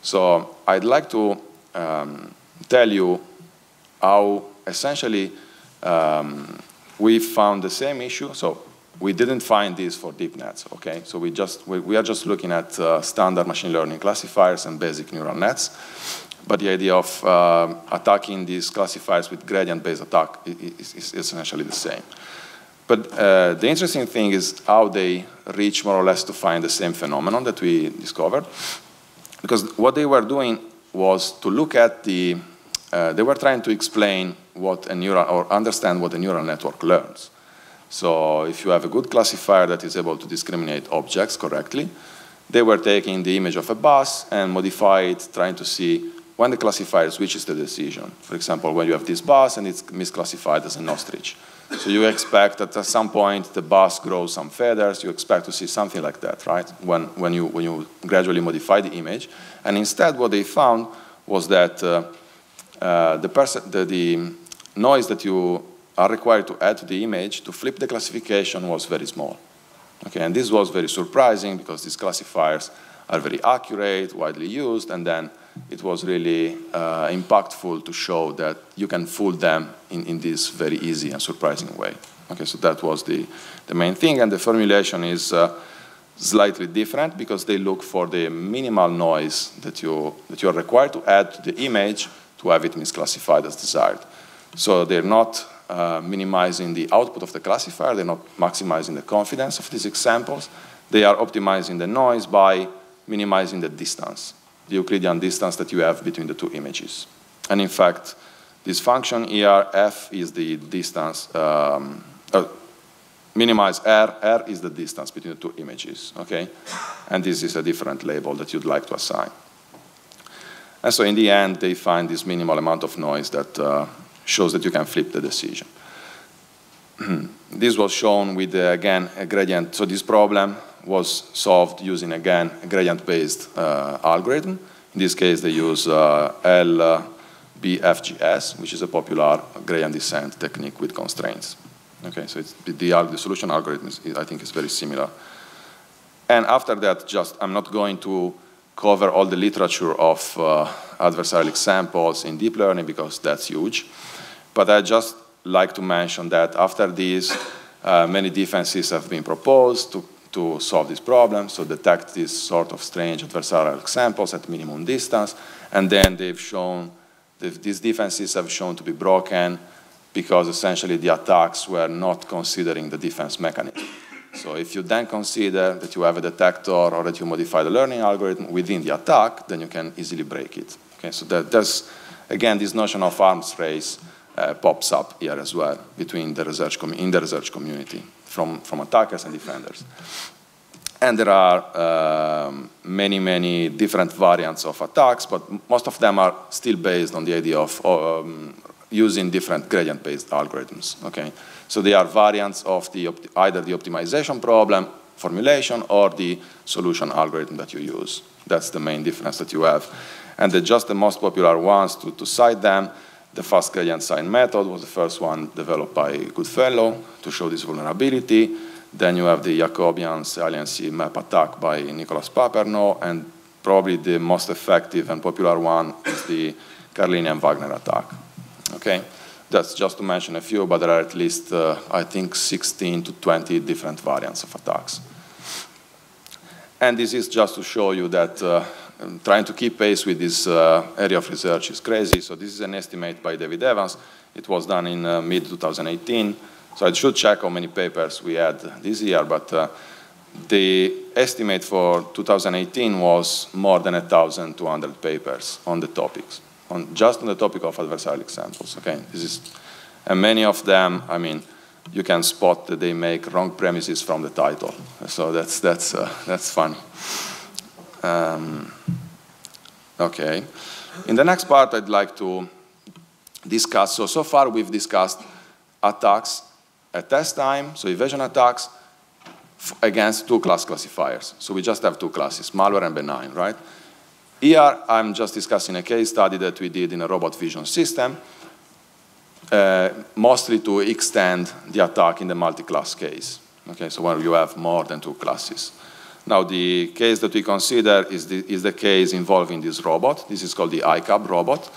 So I'd like to um, tell you how essentially um, we found the same issue. So we didn't find this for deep nets, okay? So we, just, we, we are just looking at uh, standard machine learning classifiers and basic neural nets. But the idea of uh, attacking these classifiers with gradient-based attack is, is, essentially the same. But uh, the interesting thing is how they reach more or less to find the same phenomenon that we discovered. Because what they were doing was to look at the, uh, they were trying to explain what a neural, or understand what a neural network learns. So if you have a good classifier that is able to discriminate objects correctly, they were taking the image of a bus and modify it, trying to see when the classifier switches the decision. For example, when you have this bus and it's misclassified as an ostrich. So you expect that at some point the bus grows some feathers, you expect to see something like that, right? When, when, you, when you gradually modify the image. And instead what they found was that uh, uh, the, the, the noise that you are required to add to the image to flip the classification was very small. Okay, and this was very surprising because these classifiers are very accurate, widely used, and then it was really uh, impactful to show that you can fool them in, in this very easy and surprising way. Okay, so that was the, the main thing, and the formulation is uh, slightly different because they look for the minimal noise that you, that you are required to add to the image to have it misclassified as desired. So they're not uh, minimizing the output of the classifier, they're not maximizing the confidence of these examples. They are optimizing the noise by minimizing the distance, the Euclidean distance that you have between the two images. And in fact, this function here, f is the distance, um, uh, minimize r, r is the distance between the two images, okay? And this is a different label that you'd like to assign. And so in the end, they find this minimal amount of noise that uh, shows that you can flip the decision. this was shown with, uh, again, a gradient. So this problem was solved using, again, a gradient-based uh, algorithm. In this case, they use uh, LBFGS, which is a popular gradient descent technique with constraints. Okay, so the, the, solution algorithm, is, I think, is very similar. And after that, just I'm not going to cover all the literature of uh, adversarial examples in deep learning because that's huge. But I just like to mention that after this, uh, many defenses have been proposed to, to solve this problem, so detect these sort of strange adversarial examples at minimum distance, and then they've shown, these defenses have shown to be broken because essentially the attacks were not considering the defense mechanism. So if you then consider that you have a detector or that you modify the learning algorithm within the attack, then you can easily break it. Okay, so that, there's, again, this notion of arms race uh, pops up here as well between the research in the research community from, from attackers and defenders. And there are um, many, many different variants of attacks, but most of them are still based on the idea of um, using different gradient-based algorithms. Okay, so they are variants of the either the optimization problem formulation or the solution algorithm that you use. That's the main difference that you have. And the, just the most popular ones to, to cite them the fast gradient sign method was the first one developed by Goodfellow to show this vulnerability. Then you have the Jacobian saliency map attack by Nicolas Papernot, and probably the most effective and popular one is the Carlini and Wagner attack. Okay, that's just to mention a few, but there are at least, uh, I think, 16 to 20 different variants of attacks. And this is just to show you that uh, trying to keep pace with this uh, area of research is crazy. So this is an estimate by David Evans. It was done in uh, mid-2018. So I should check how many papers we had this year, but uh, the estimate for 2018 was more than 1,200 papers on the topics, on, just on the topic of adversarial examples, okay? This is, and many of them, I mean, you can spot that they make wrong premises from the title. So that's, that's, uh, that's funny. Um, okay. In the next part, I'd like to discuss, so, so far we've discussed attacks at test time, so evasion attacks, against two class classifiers. So we just have two classes, malware and benign, right? Here, I'm just discussing a case study that we did in a robot vision system, uh, mostly to extend the attack in the multi-class case. Okay, so where you have more than two classes. Now, the case that we consider is the, is the case involving this robot. This is called the iCub robot.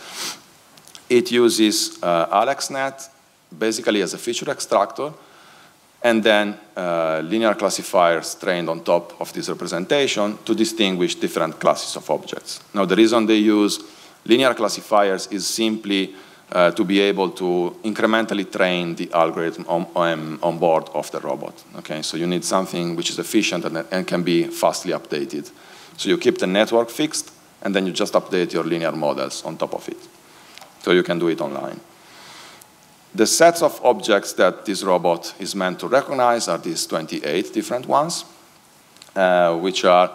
It uses uh, AlexNet basically as a feature extractor and then uh, linear classifiers trained on top of this representation to distinguish different classes of objects. Now, the reason they use linear classifiers is simply uh, to be able to incrementally train the algorithm on, on, on, board of the robot. Okay, so you need something which is efficient and, and can be fastly updated. So you keep the network fixed, and then you just update your linear models on top of it. So you can do it online. The sets of objects that this robot is meant to recognize are these 28 different ones, uh, which are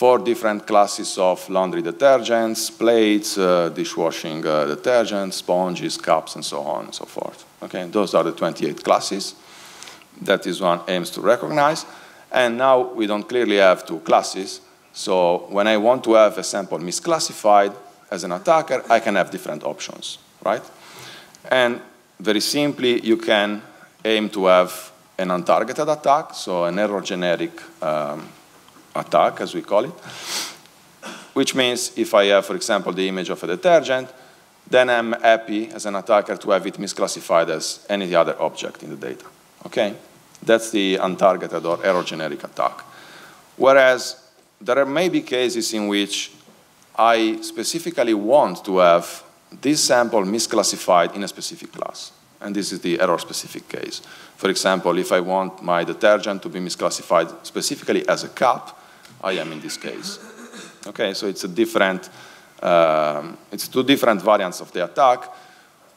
four different classes of laundry detergents, plates, uh, dishwashing uh, detergents, sponges, cups, and so on and so forth. Okay, those are the 28 classes that this one aims to recognize. And now we don't clearly have two classes. So when I want to have a sample misclassified as an attacker, I can have different options, right? And very simply, you can aim to have an untargeted attack, so an error generic um, attack, as we call it, which means if I have, for example, the image of a detergent, then I'm happy as an attacker to have it misclassified as any other object in the data. Okay? That's the untargeted or error generic attack. Whereas there are maybe cases in which I specifically want to have this sample misclassified in a specific class. And this is the error-specific case. For example, if I want my detergent to be misclassified specifically as a cup, I am in this case. Okay, so it's a different, um, it's two different variants of the attack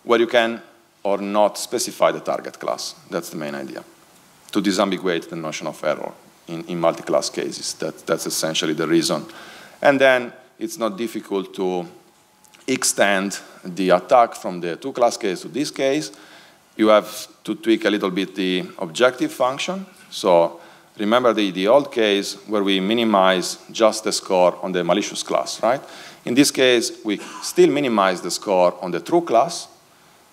where you can or not specify the target class. That's the main idea. To disambiguate the notion of error in, in multi-class cases. That, that's essentially the reason. And then it's not difficult to extend the attack from the two-class case to this case, you have to tweak a little bit the objective function. So remember the, the old case where we minimize just the score on the malicious class, right? In this case, we still minimize the score on the true class,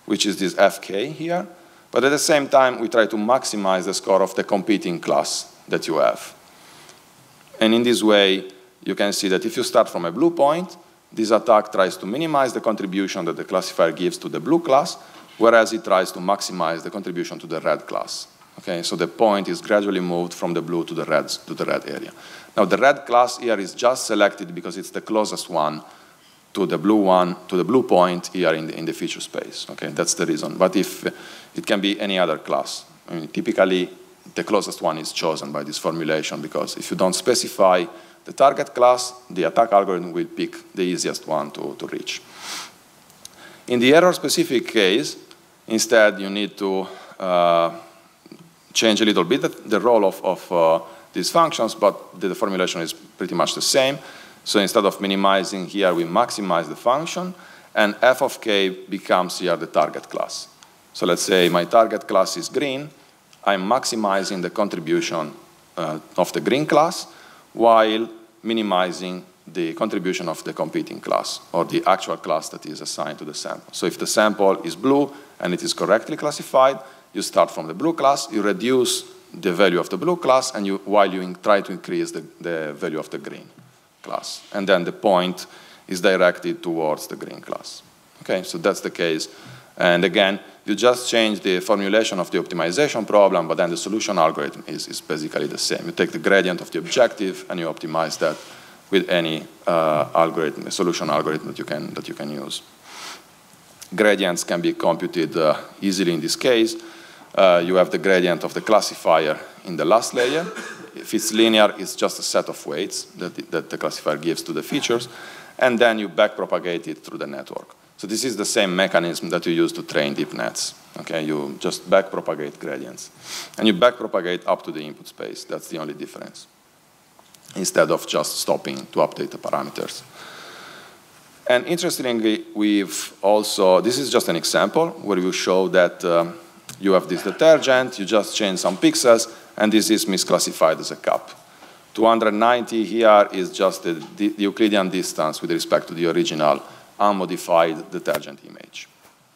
which is this fk here, but at the same time, we try to maximize the score of the competing class that you have. And in this way, you can see that if you start from a blue point, this attack tries to minimize the contribution that the classifier gives to the blue class, whereas it tries to maximize the contribution to the red class. Okay, so the point is gradually moved from the blue to the red, to the red area. Now the red class here is just selected because it's the closest one to the blue one, to the blue point here in the, in the feature space. Okay, that's the reason. But if it can be any other class, I mean, typically the closest one is chosen by this formulation because if you don't specify the target class, the attack algorithm will pick the easiest one to, to reach. In the error-specific case, instead you need to uh, change a little bit the, the role of, of uh, these functions, but the, the formulation is pretty much the same. So instead of minimizing here, we maximize the function, and f of k becomes here the target class. So let's say my target class is green. I'm maximizing the contribution uh, of the green class, while minimizing the contribution of the competing class or the actual class that is assigned to the sample. So if the sample is blue and it is correctly classified, you start from the blue class, you reduce the value of the blue class, and you, while you try to increase the, the value of the green class. And then the point is directed towards the green class. Okay, so that's the case. And again, you just change the formulation of the optimization problem, but then the solution algorithm is, is basically the same. You take the gradient of the objective and you optimize that with any uh, algorithm, solution algorithm that you can, that you can use. Gradients can be computed uh, easily in this case. Uh, you have the gradient of the classifier in the last layer. If it's linear, it's just a set of weights that, the, that the classifier gives to the features, and then you backpropagate it through the network. So this is the same mechanism that you use to train deep nets. Okay, you just backpropagate gradients. And you backpropagate up to the input space. That's the only difference. Instead of just stopping to update the parameters. And interestingly, we've also, this is just an example where you show that um, you have this detergent, you just change some pixels, and this is misclassified as a cup. 290 here is just the, the Euclidean distance with respect to the original unmodified detergent image.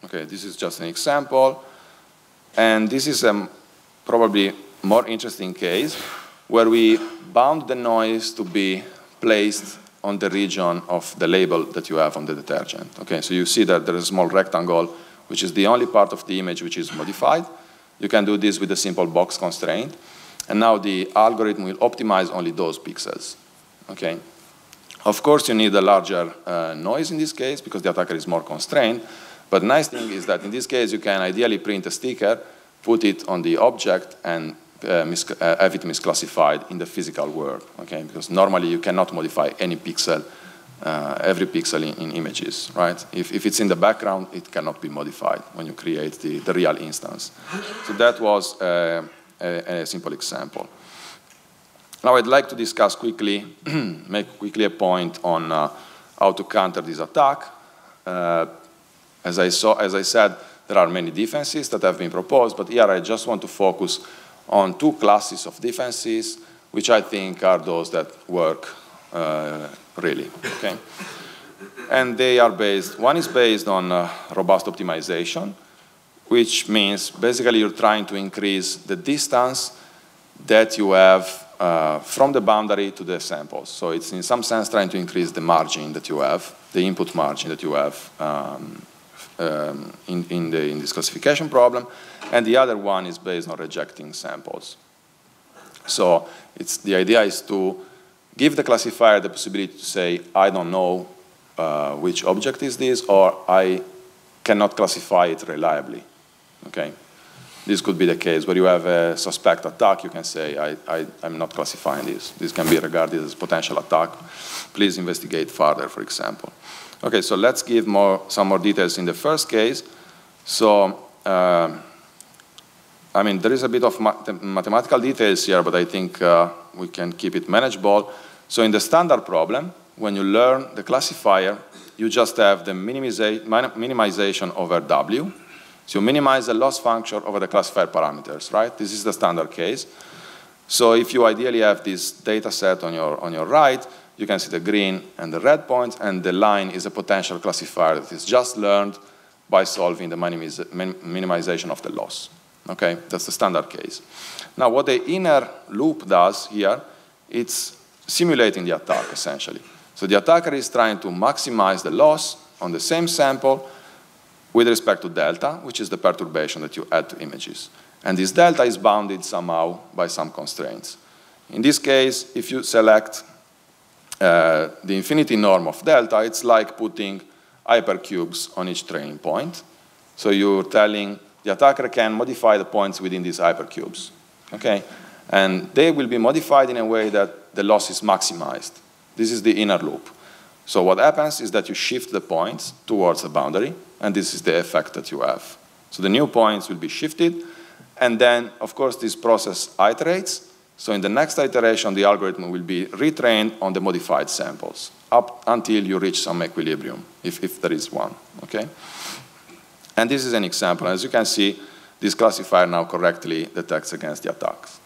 Okay, this is just an example. And this is a probably more interesting case where we bound the noise to be placed on the region of the label that you have on the detergent. Okay, so you see that there is a small rectangle, which is the only part of the image which is modified. You can do this with a simple box constraint. And now the algorithm will optimize only those pixels. Okay, of course, you need a larger uh, noise in this case because the attacker is more constrained. But nice thing is that in this case, you can ideally print a sticker, put it on the object, and uh, uh, have it misclassified in the physical world. Okay, because normally you cannot modify any pixel, uh, every pixel in, in, images, right? If, if it's in the background, it cannot be modified when you create the, the real instance. So that was uh, a, a simple example. Now I'd like to discuss quickly, make quickly a point on uh, how to counter this attack. Uh, as, I saw, as I said, there are many defenses that have been proposed, but here I just want to focus on two classes of defenses, which I think are those that work really, okay? And they are based, one is based on uh, robust optimization, which means basically you're trying to increase the distance that you have uh, from the boundary to the samples. So it's in some sense trying to increase the margin that you have, the input margin that you have um, um, in, in, the, in this classification problem. And the other one is based on rejecting samples. So it's, the idea is to give the classifier the possibility to say, I don't know uh, which object is this, or I cannot classify it reliably. Okay, this could be the case where you have a suspect attack. You can say, I, I, I'm not classifying this. This can be regarded as potential attack. Please investigate further, for example. Okay, so let's give more, some more details in the first case. So, uh, I mean, there is a bit of mathematical details here, but I think uh, we can keep it manageable. So in the standard problem, when you learn the classifier, you just have the minimization over W, so you minimize the loss function over the classifier parameters, right? This is the standard case. So if you ideally have this data set on your, on your right, you can see the green and the red points, and the line is a potential classifier that is just learned by solving the minimization of the loss. Okay, that's the standard case. Now, what the inner loop does here, it's simulating the attack, essentially. So the attacker is trying to maximize the loss on the same sample with respect to delta, which is the perturbation that you add to images. And this delta is bounded somehow by some constraints. In this case, if you select uh, the infinity norm of delta, it's like putting hypercubes on each training point. So you're telling the attacker can modify the points within these hypercubes. Okay? And they will be modified in a way that the loss is maximized. This is the inner loop. So what happens is that you shift the points towards the boundary, and this is the effect that you have. So the new points will be shifted, and then, of course, this process iterates. So in the next iteration, the algorithm will be retrained on the modified samples up until you reach some equilibrium, if, if there is one, okay? And this is an example. As you can see, this classifier now correctly detects against the attacks.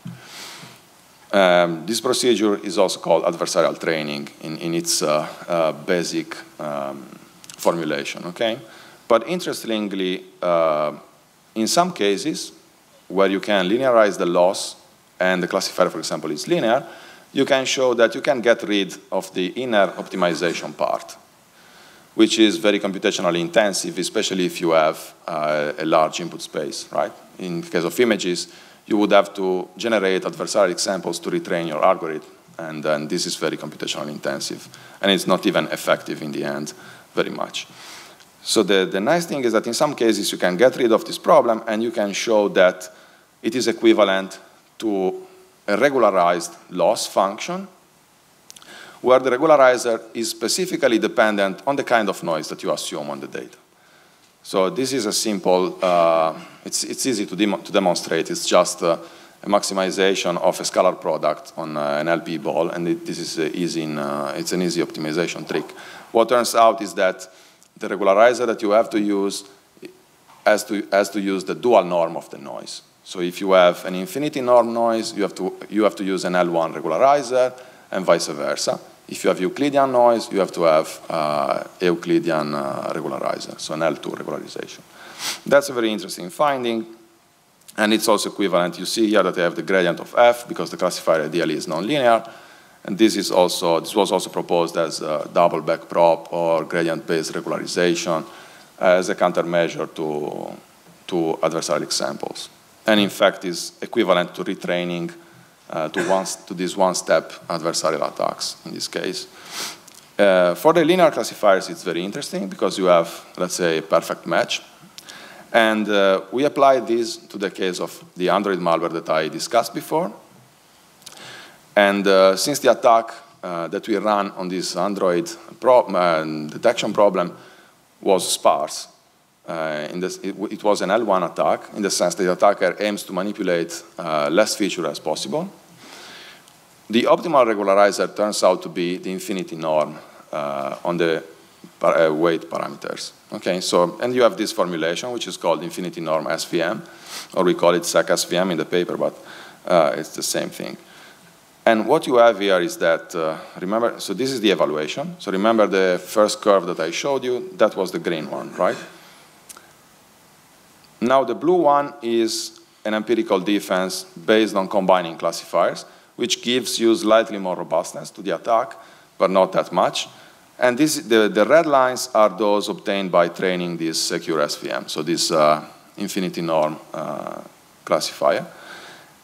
Um, this procedure is also called adversarial training in, in its uh, uh, basic um, formulation, okay? But interestingly, uh, in some cases where you can linearize the loss and the classifier, for example, is linear, you can show that you can get rid of the inner optimization part, which is very computationally intensive, especially if you have uh, a large input space, right? In case of images, you would have to generate adversarial examples to retrain your algorithm, and then this is very computationally intensive, and it's not even effective in the end very much. So the, the nice thing is that in some cases you can get rid of this problem and you can show that it is equivalent to a regularized loss function where the regularizer is specifically dependent on the kind of noise that you assume on the data. So this is a simple, uh, it's, it's easy to, to, demonstrate. It's just uh, a maximization of a scalar product on uh, an LP ball, and it, this is easy in, uh, it's an easy optimization trick. What turns out is that the regularizer that you have to use has to, has to use the dual norm of the noise. So if you have an infinity norm noise, you have to, you have to use an L1 regularizer, and vice versa. If you have Euclidean noise, you have to have uh, Euclidean uh, regularizer, so an L2 regularization. That's a very interesting finding, and it's also equivalent. You see here that I have the gradient of f because the classifier ideally is nonlinear, and this is also this was also proposed as a double backprop or gradient-based regularization as a countermeasure to to adversarial examples, and in fact is equivalent to retraining to, one, to these one-step adversarial attacks in this case. Uh, for the linear classifiers, it's very interesting because you have, let's say, a perfect match. And uh, we applied this to the case of the Android malware that I discussed before. And uh, since the attack uh, that we ran on this Android pro uh, detection problem was sparse, this, it, it, was an L1 attack in the sense that the attacker aims to manipulate less feature as possible. The optimal regularizer turns out to be the infinity norm uh, on the uh, weight parameters. Okay, so, and you have this formulation, which is called infinity norm SVM, or we call it SEC SVM in the paper, but uh, it's the same thing. And what you have here is that, uh, remember, so this is the evaluation. So remember the first curve that I showed you, that was the green one, right? Now the blue one is an empirical defense based on combining classifiers which gives you slightly more robustness to the attack, but not that much. And this, the, the red lines are those obtained by training this secure SVM, so this uh, infinity norm uh, classifier.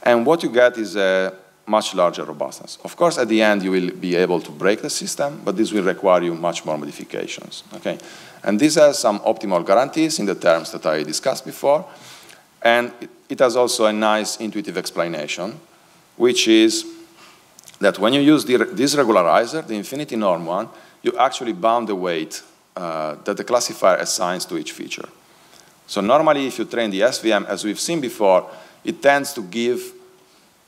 And what you get is a much larger robustness. Of course, at the end, you will be able to break the system, but this will require you much more modifications. Okay? And this has some optimal guarantees in the terms that I discussed before. And it, has also a nice intuitive explanation which is that when you use this regularizer, the infinity norm one, you actually bound the weight uh, that the classifier assigns to each feature. So normally, if you train the SVM, as we've seen before, it tends to give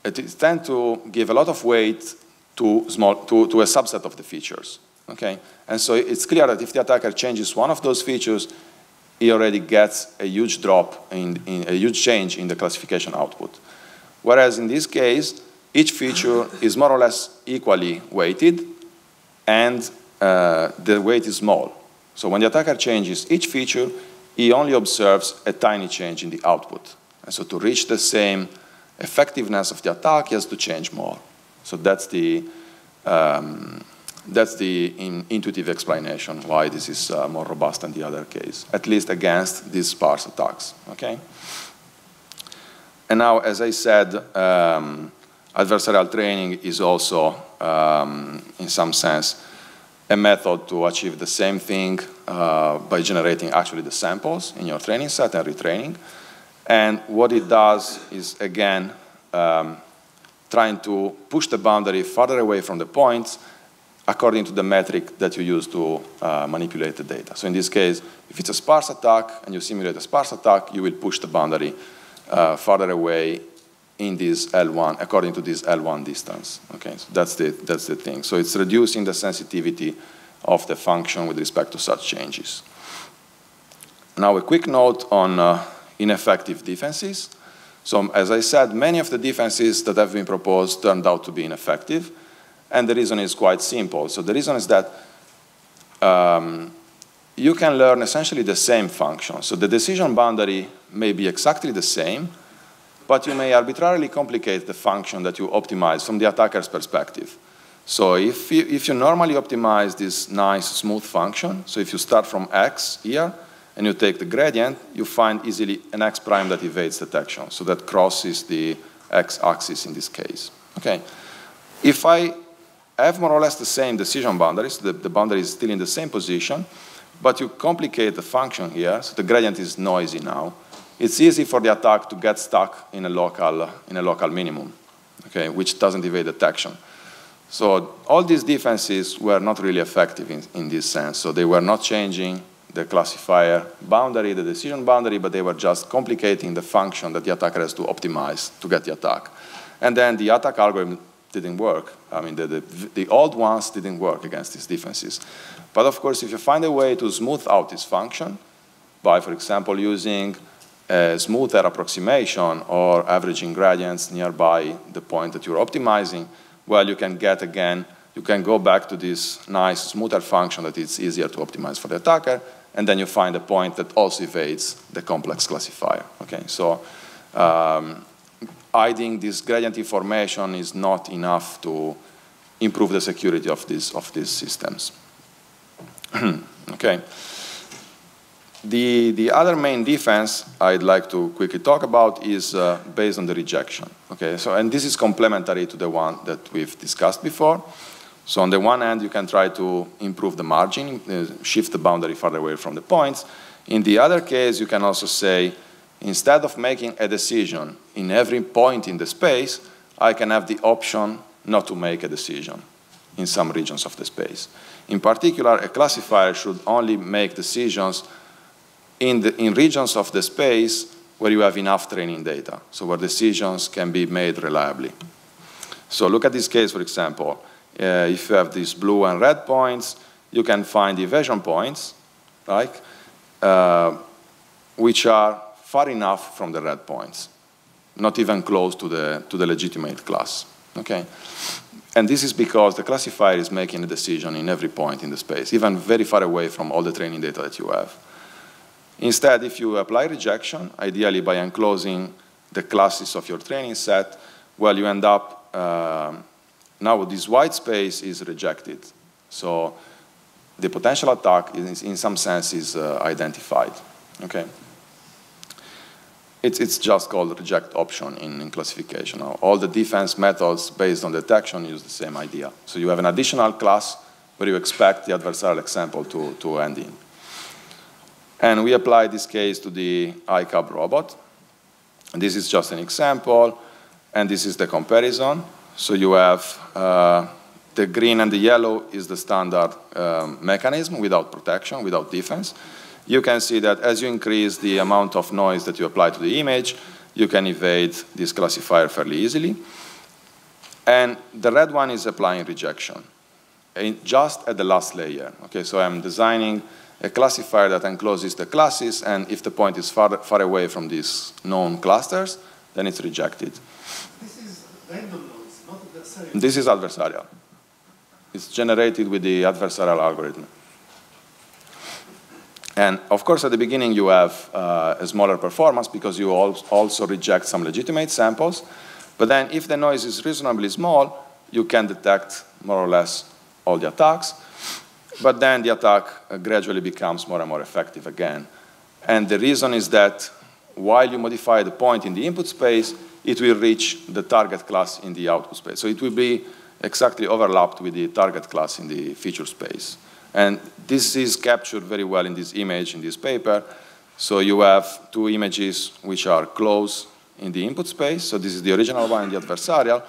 it tends to give a lot of weight to small to, to a subset of the features. Okay, and so it's clear that if the attacker changes one of those features, he already gets a huge drop in, in a huge change in the classification output. Whereas in this case, each feature is more or less equally weighted, and uh, the weight is small. So when the attacker changes each feature, he only observes a tiny change in the output. And so to reach the same effectiveness of the attack, he has to change more. So that's the, um, that's the in intuitive explanation why this is uh, more robust than the other case, at least against these sparse attacks. Okay? And now, as I said, um, adversarial training is also, um, in some sense, a method to achieve the same thing uh, by generating actually the samples in your training set and retraining. And what it does is, again, um, trying to push the boundary farther away from the points according to the metric that you use to uh, manipulate the data. So in this case, if it's a sparse attack and you simulate a sparse attack, you will push the boundary uh, farther away in this L1, according to this L1 distance. Okay, so that's the, that's the thing. So it's reducing the sensitivity of the function with respect to such changes. Now a quick note on uh, ineffective defenses. So as I said, many of the defenses that have been proposed turned out to be ineffective. And the reason is quite simple. So the reason is that um, you can learn essentially the same function. So the decision boundary may be exactly the same, but you may arbitrarily complicate the function that you optimize from the attacker's perspective. So if you, if you normally optimize this nice smooth function, so if you start from x here, and you take the gradient, you find easily an x prime that evades detection. So that crosses the x-axis in this case. Okay. If I have more or less the same decision boundaries, the, the boundary is still in the same position, but you complicate the function here, so the gradient is noisy now, it's easy for the attack to get stuck in a local, in a local minimum, okay, which doesn't evade detection. So all these defenses were not really effective in, in this sense. So they were not changing the classifier boundary, the decision boundary, but they were just complicating the function that the attacker has to optimize to get the attack. And then the attack algorithm didn't work. I mean, the, the, the, old ones didn't work against these defenses. But of course, if you find a way to smooth out this function by, for example, using a smoother approximation or averaging gradients nearby the point that you're optimizing, well, you can get again, you can go back to this nice smoother function that it's easier to optimize for the attacker, and then you find a point that also evades the complex classifier. Okay, so um, hiding this gradient information is not enough to improve the security of these, of these systems. okay. The, the other main defense I'd like to quickly talk about is uh, based on the rejection. Okay, so, and this is complementary to the one that we've discussed before. So on the one hand, you can try to improve the margin, uh, shift the boundary farther away from the points. In the other case, you can also say, instead of making a decision in every point in the space, I can have the option not to make a decision in some regions of the space. In particular, a classifier should only make decisions in, the, in regions of the space where you have enough training data, so where decisions can be made reliably. So look at this case, for example. Uh, if you have these blue and red points, you can find evasion points, right, uh, which are far enough from the red points, not even close to the, to the legitimate class. Okay? And this is because the classifier is making a decision in every point in the space, even very far away from all the training data that you have. Instead, if you apply rejection, ideally by enclosing the classes of your training set, well, you end up, uh, now this white space is rejected. So the potential attack, is, in some sense, is uh, identified. Okay? It's, it's just called reject option in, in classification. All the defense methods based on detection use the same idea. So you have an additional class where you expect the adversarial example to, to end in. And we apply this case to the iCub robot. And this is just an example, and this is the comparison. So you have uh, the green and the yellow is the standard um, mechanism without protection, without defense. You can see that as you increase the amount of noise that you apply to the image, you can evade this classifier fairly easily. And the red one is applying rejection, eh, just at the last layer. Okay, so I'm designing a classifier that encloses the classes, and if the point is far, far away from these known clusters, then it's rejected. This is random noise, not adversarial. This is adversarial. It's generated with the adversarial algorithm. And of course, at the beginning, you have uh, a smaller performance because you also reject some legitimate samples. But then if the noise is reasonably small, you can detect more or less all the attacks. But then the attack uh, gradually becomes more and more effective again. And the reason is that while you modify the point in the input space, it will reach the target class in the output space. So it will be exactly overlapped with the target class in the feature space. And this is captured very well in this image, in this paper. So you have two images which are close in the input space. So this is the original one and the adversarial.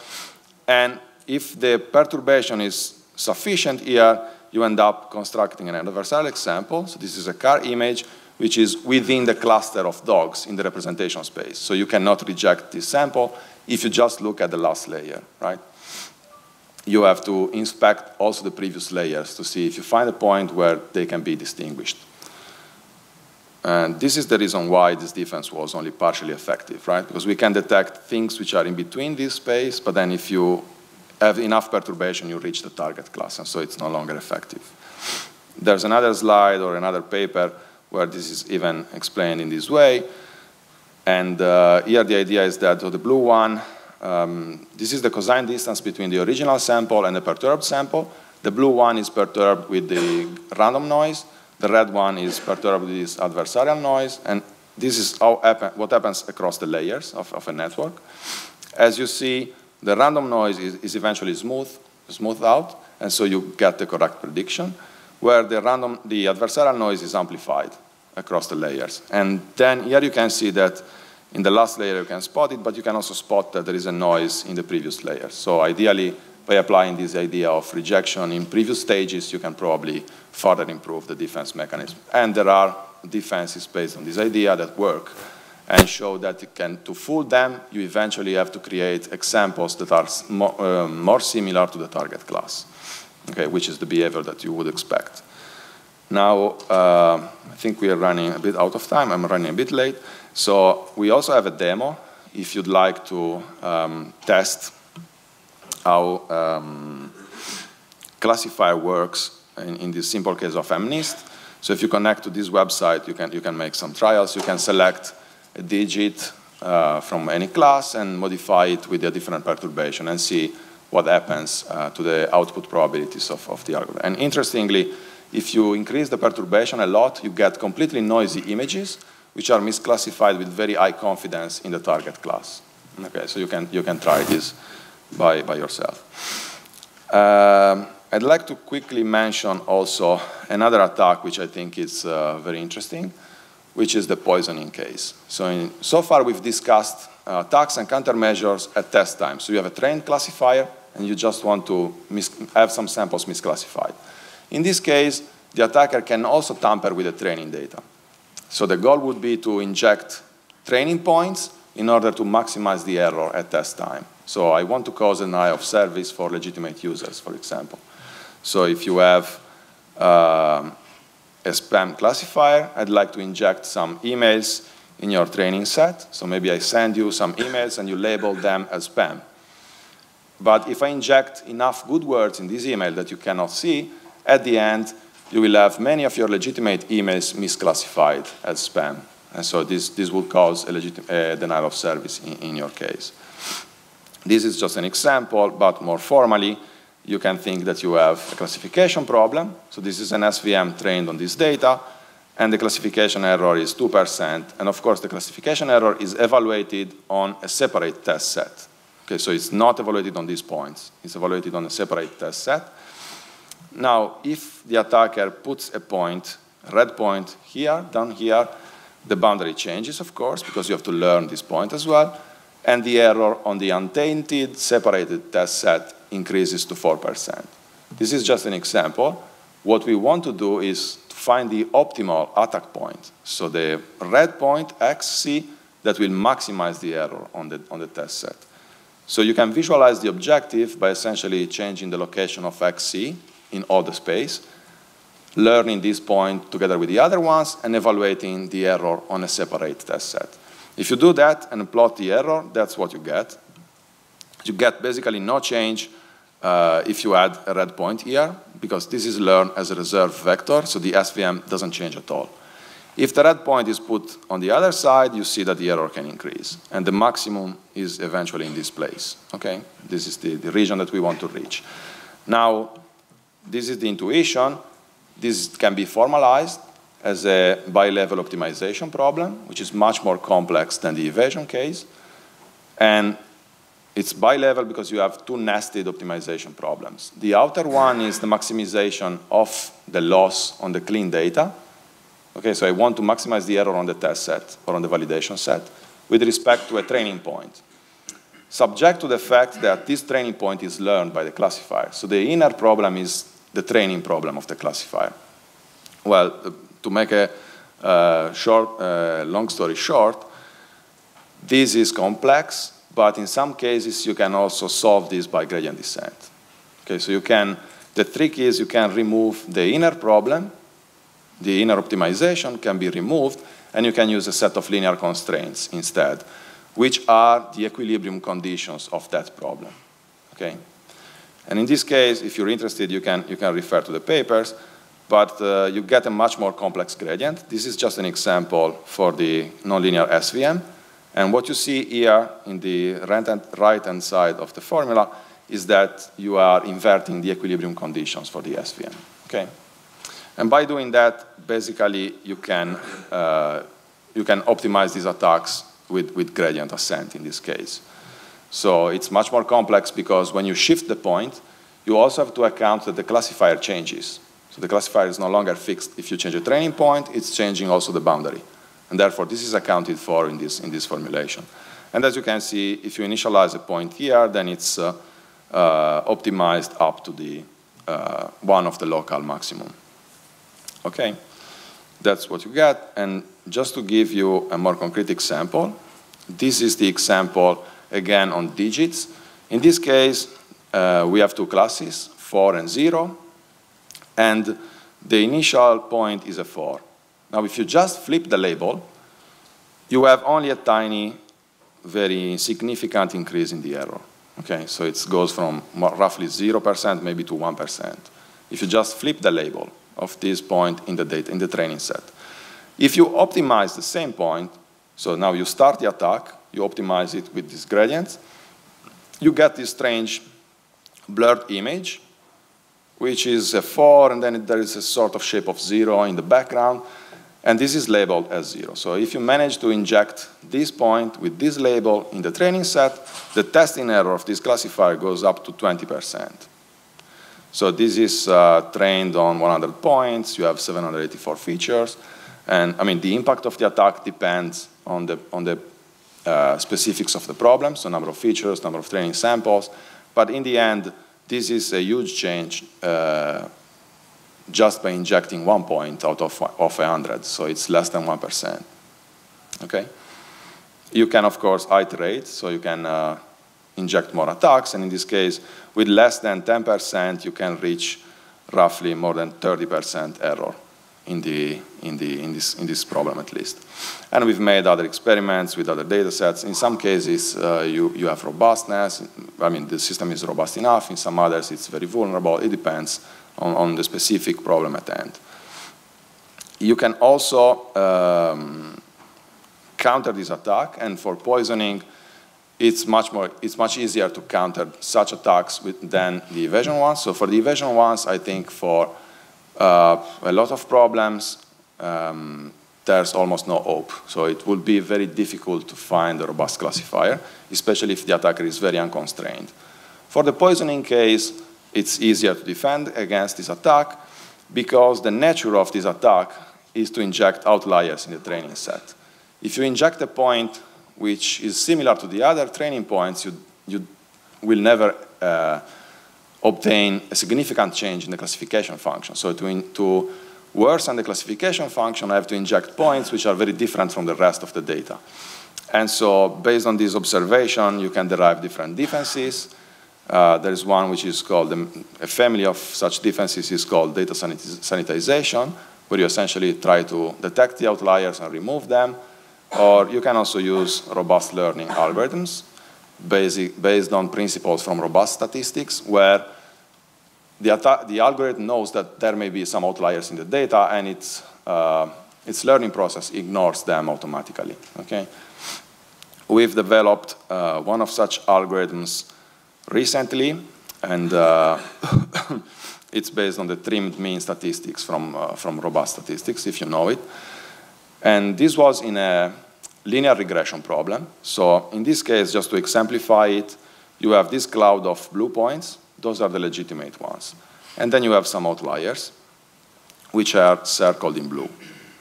And if the perturbation is sufficient here, you end up constructing an adversarial example. So this is a car image which is within the cluster of dogs in the representation space. So you cannot reject this sample if you just look at the last layer, right? You have to inspect also the previous layers to see if you find a point where they can be distinguished. And this is the reason why this defense was only partially effective, right? Because we can detect things which are in between this space, but then if you have enough perturbation, you reach the target class, and so it's no longer effective. There's another slide or another paper where this is even explained in this way. And uh, here the idea is that the blue one um, this is the cosine distance between the original sample and the perturbed sample. The blue one is perturbed with the random noise. The red one is perturbed with this adversarial noise. And this is happen what happens across the layers of, of, a network. As you see, the random noise is, is eventually smooth, smoothed out, and so you get the correct prediction, where the, random, the adversarial noise is amplified across the layers. And then here you can see that in the last layer you can spot it, but you can also spot that there is a noise in the previous layer. So ideally, by applying this idea of rejection in previous stages, you can probably further improve the defense mechanism. And there are defenses based on this idea that work and show that you can, to fool them, you eventually have to create examples that are more, uh, more similar to the target class, okay, which is the behavior that you would expect. Now, uh, I think we are running a bit out of time. I'm running a bit late. So we also have a demo if you'd like to um, test how um, classifier works in, in, this simple case of MNIST. So if you connect to this website, you can, you can make some trials. You can select a digit uh, from any class and modify it with a different perturbation and see what happens uh, to the output probabilities of, of the algorithm. And interestingly, if you increase the perturbation a lot, you get completely noisy images, which are misclassified with very high confidence in the target class. Okay, so you can, you can try this by, by yourself. Um, I'd like to quickly mention also another attack which I think is uh, very interesting, which is the poisoning case. So, in, so far we've discussed uh, attacks and countermeasures at test time. So you have a trained classifier and you just want to have some samples misclassified. In this case, the attacker can also tamper with the training data. So the goal would be to inject training points in order to maximize the error at test time. So I want to cause a denial of service for legitimate users, for example. So if you have uh, a spam classifier, I'd like to inject some emails in your training set. So maybe I send you some emails and you label them as spam. But if I inject enough good words in this email that you cannot see, at the end, you will have many of your legitimate emails misclassified as spam. And so this, this will cause a legitimate uh, denial of service in, in your case. This is just an example, but more formally, you can think that you have a classification problem. So this is an SVM trained on this data, and the classification error is 2%. And of course, the classification error is evaluated on a separate test set. Okay, so it's not evaluated on these points. It's evaluated on a separate test set. Now, if the attacker puts a point, a red point here, down here, the boundary changes, of course, because you have to learn this point as well, and the error on the untainted, separated test set increases to 4%. This is just an example. What we want to do is to find the optimal attack point. So the red point, XC, that will maximize the error on the, on the test set. So you can visualize the objective by essentially changing the location of XC in all the space, learning this point together with the other ones, and evaluating the error on a separate test set. If you do that and plot the error, that's what you get. You get basically no change uh, if you add a red point here, because this is learned as a reserve vector, so the SVM doesn't change at all. If the red point is put on the other side, you see that the error can increase. And the maximum is eventually in this place. Okay? This is the, the region that we want to reach. Now, this is the intuition. This can be formalized as a bi-level optimization problem, which is much more complex than the evasion case. And it's bi-level because you have two nested optimization problems. The outer one is the maximization of the loss on the clean data. Okay, so I want to maximize the error on the test set or on the validation set with respect to a training point subject to the fact that this training point is learned by the classifier. So the inner problem is the training problem of the classifier. Well, to make a uh, short, uh, long story short, this is complex, but in some cases you can also solve this by gradient descent. Okay, so you can, the trick is you can remove the inner problem, the inner optimization can be removed, and you can use a set of linear constraints instead which are the equilibrium conditions of that problem. Okay? And in this case, if you're interested, you can, you can refer to the papers, but uh, you get a much more complex gradient. This is just an example for the nonlinear SVM. And what you see here in the right-hand side of the formula is that you are inverting the equilibrium conditions for the SVM, okay? And by doing that, basically, you can, uh, you can optimize these attacks with, with gradient ascent in this case. So it's much more complex because when you shift the point, you also have to account that the classifier changes. So the classifier is no longer fixed. If you change a training point, it's changing also the boundary. And therefore, this is accounted for in this, in this formulation. And as you can see, if you initialize a point here, then it's uh, uh, optimized up to the uh, one of the local maximum. Okay, that's what you get. And just to give you a more concrete example, this is the example, again, on digits. In this case, uh, we have two classes, 4 and 0, and the initial point is a 4. Now, if you just flip the label, you have only a tiny, very significant increase in the error. Okay, so it goes from roughly 0% maybe to 1%. If you just flip the label of this point in the data, in the training set. If you optimize the same point, so now you start the attack, you optimize it with these gradients, you get this strange blurred image, which is a 4, and then there is a sort of shape of 0 in the background. And this is labeled as zero. So if you manage to inject this point with this label in the training set, the testing error of this classifier goes up to 20%. So this is uh, trained on 100 points. You have 784 features. And I mean, the impact of the attack depends on the, on the uh, specifics of the problem, so number of features, number of training samples. But in the end, this is a huge change uh, just by injecting one point out of, of 100, so it's less than 1%. Okay? You can, of course, iterate, so you can uh, inject more attacks, and in this case, with less than 10%, you can reach roughly more than 30% error in, the, in, the, in, this, in this problem at least. And we've made other experiments with other data sets. In some cases, uh, you, you have robustness. I mean, the system is robust enough. In some others, it's very vulnerable. It depends on, on the specific problem at hand. You can also um, counter this attack, and for poisoning, it's much more, it's much easier to counter such attacks with, than the evasion ones. So for the evasion ones, I think for uh, a lot of problems, um, there's almost no hope. So it will be very difficult to find a robust classifier, especially if the attacker is very unconstrained. For the poisoning case, it's easier to defend against this attack because the nature of this attack is to inject outliers in the training set. If you inject a point which is similar to the other training points, you, you will never uh, obtain a significant change in the classification function. So to, in, to worsen the classification function, I have to inject points which are very different from the rest of the data. And so based on this observation, you can derive different defenses. Uh, there is one which is called, um, a family of such defenses is called data sanitization, where you essentially try to detect the outliers and remove them. Or you can also use robust learning algorithms based on principles from robust statistics, where the, the, algorithm knows that there may be some outliers in the data, and its, uh, its learning process ignores them automatically. Okay? We've developed uh, one of such algorithms recently, and uh, it's based on the trimmed mean statistics from, uh, from robust statistics, if you know it. And this was in a linear regression problem. So in this case, just to exemplify it, you have this cloud of blue points. Those are the legitimate ones. And then you have some outliers, which are circled in blue.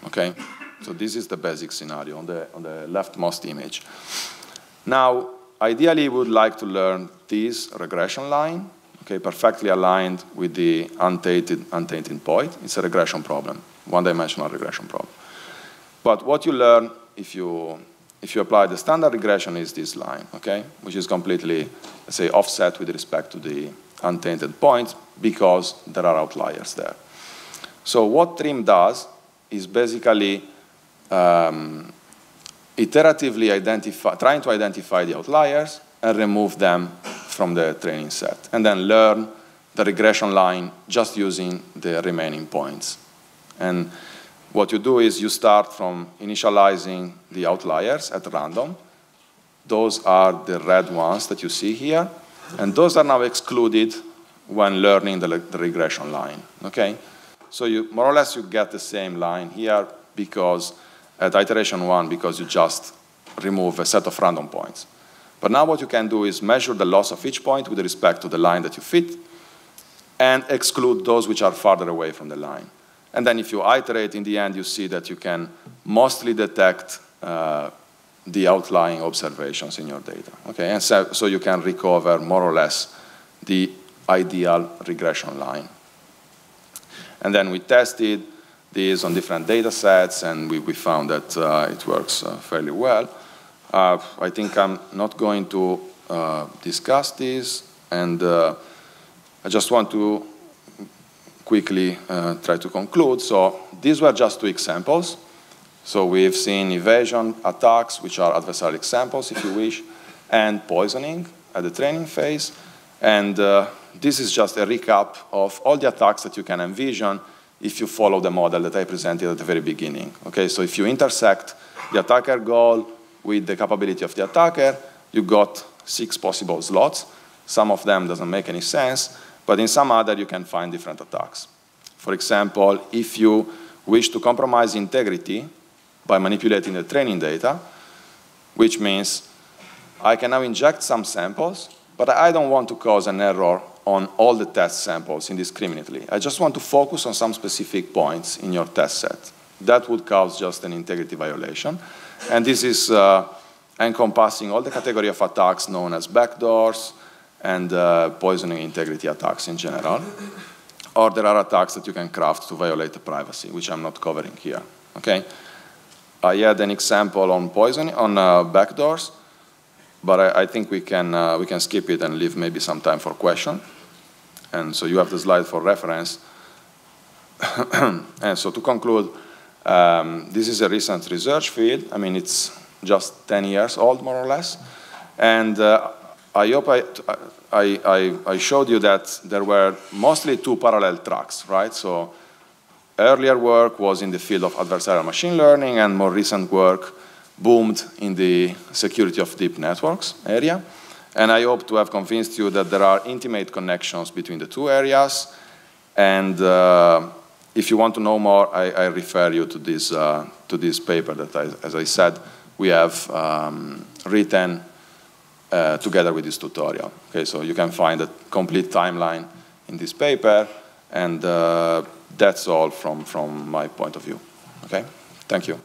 Okay? So this is the basic scenario on the, on the leftmost image. Now, ideally, we would like to learn this regression line, okay, perfectly aligned with the untainted, untainted point. It's a regression problem, one-dimensional regression problem. But what you learn if you, if you apply the standard regression is this line, okay, which is completely, let's say, offset with respect to the untainted points because there are outliers there. So what TRIM does is basically um, iteratively identify, trying to identify the outliers and remove them from the training set, and then learn the regression line just using the remaining points. And what you do is you start from initializing the outliers at random, those are the red ones that you see here. And those are now excluded when learning the, the regression line, okay? So you, more or less you get the same line here because at iteration one, because you just remove a set of random points. But now what you can do is measure the loss of each point with respect to the line that you fit and exclude those which are farther away from the line. And then if you iterate, in the end, you see that you can mostly detect uh, the outlying observations in your data. Okay, and so, so you can recover more or less the ideal regression line. And then we tested these on different data sets, and we, we found that uh, it works uh, fairly well. Uh, I think I'm not going to uh, discuss this, and uh, I just want to quickly uh, try to conclude. So these were just two examples. So we've seen evasion attacks, which are adversarial examples, if you wish, and poisoning at the training phase. And uh, this is just a recap of all the attacks that you can envision if you follow the model that I presented at the very beginning. Okay, so if you intersect the attacker goal with the capability of the attacker, you got six possible slots. Some of them doesn't make any sense, but in some other you can find different attacks. For example, if you wish to compromise integrity by manipulating the training data, which means I can now inject some samples, but I don't want to cause an error on all the test samples indiscriminately. I just want to focus on some specific points in your test set. That would cause just an integrity violation. And this is uh, encompassing all the category of attacks known as backdoors and uh, poisoning integrity attacks in general. Or there are attacks that you can craft to violate the privacy, which I'm not covering here. Okay? I had an example on poisoning, on uh, backdoors, but I, I, think we can, uh, we can skip it and leave maybe some time for question. And so you have the slide for reference. and so to conclude, um, this is a recent research field. I mean, it's just 10 years old, more or less. And uh, I hope I, I, I, I showed you that there were mostly two parallel tracks, right? So earlier work was in the field of adversarial machine learning, and more recent work boomed in the security of deep networks area. And I hope to have convinced you that there are intimate connections between the two areas. And uh, if you want to know more, I, I refer you to this, uh, to this paper that, I, as I said, we have um, written uh, together with this tutorial. Okay, so you can find a complete timeline in this paper. And uh, that's all from, from my point of view. Okay, thank you.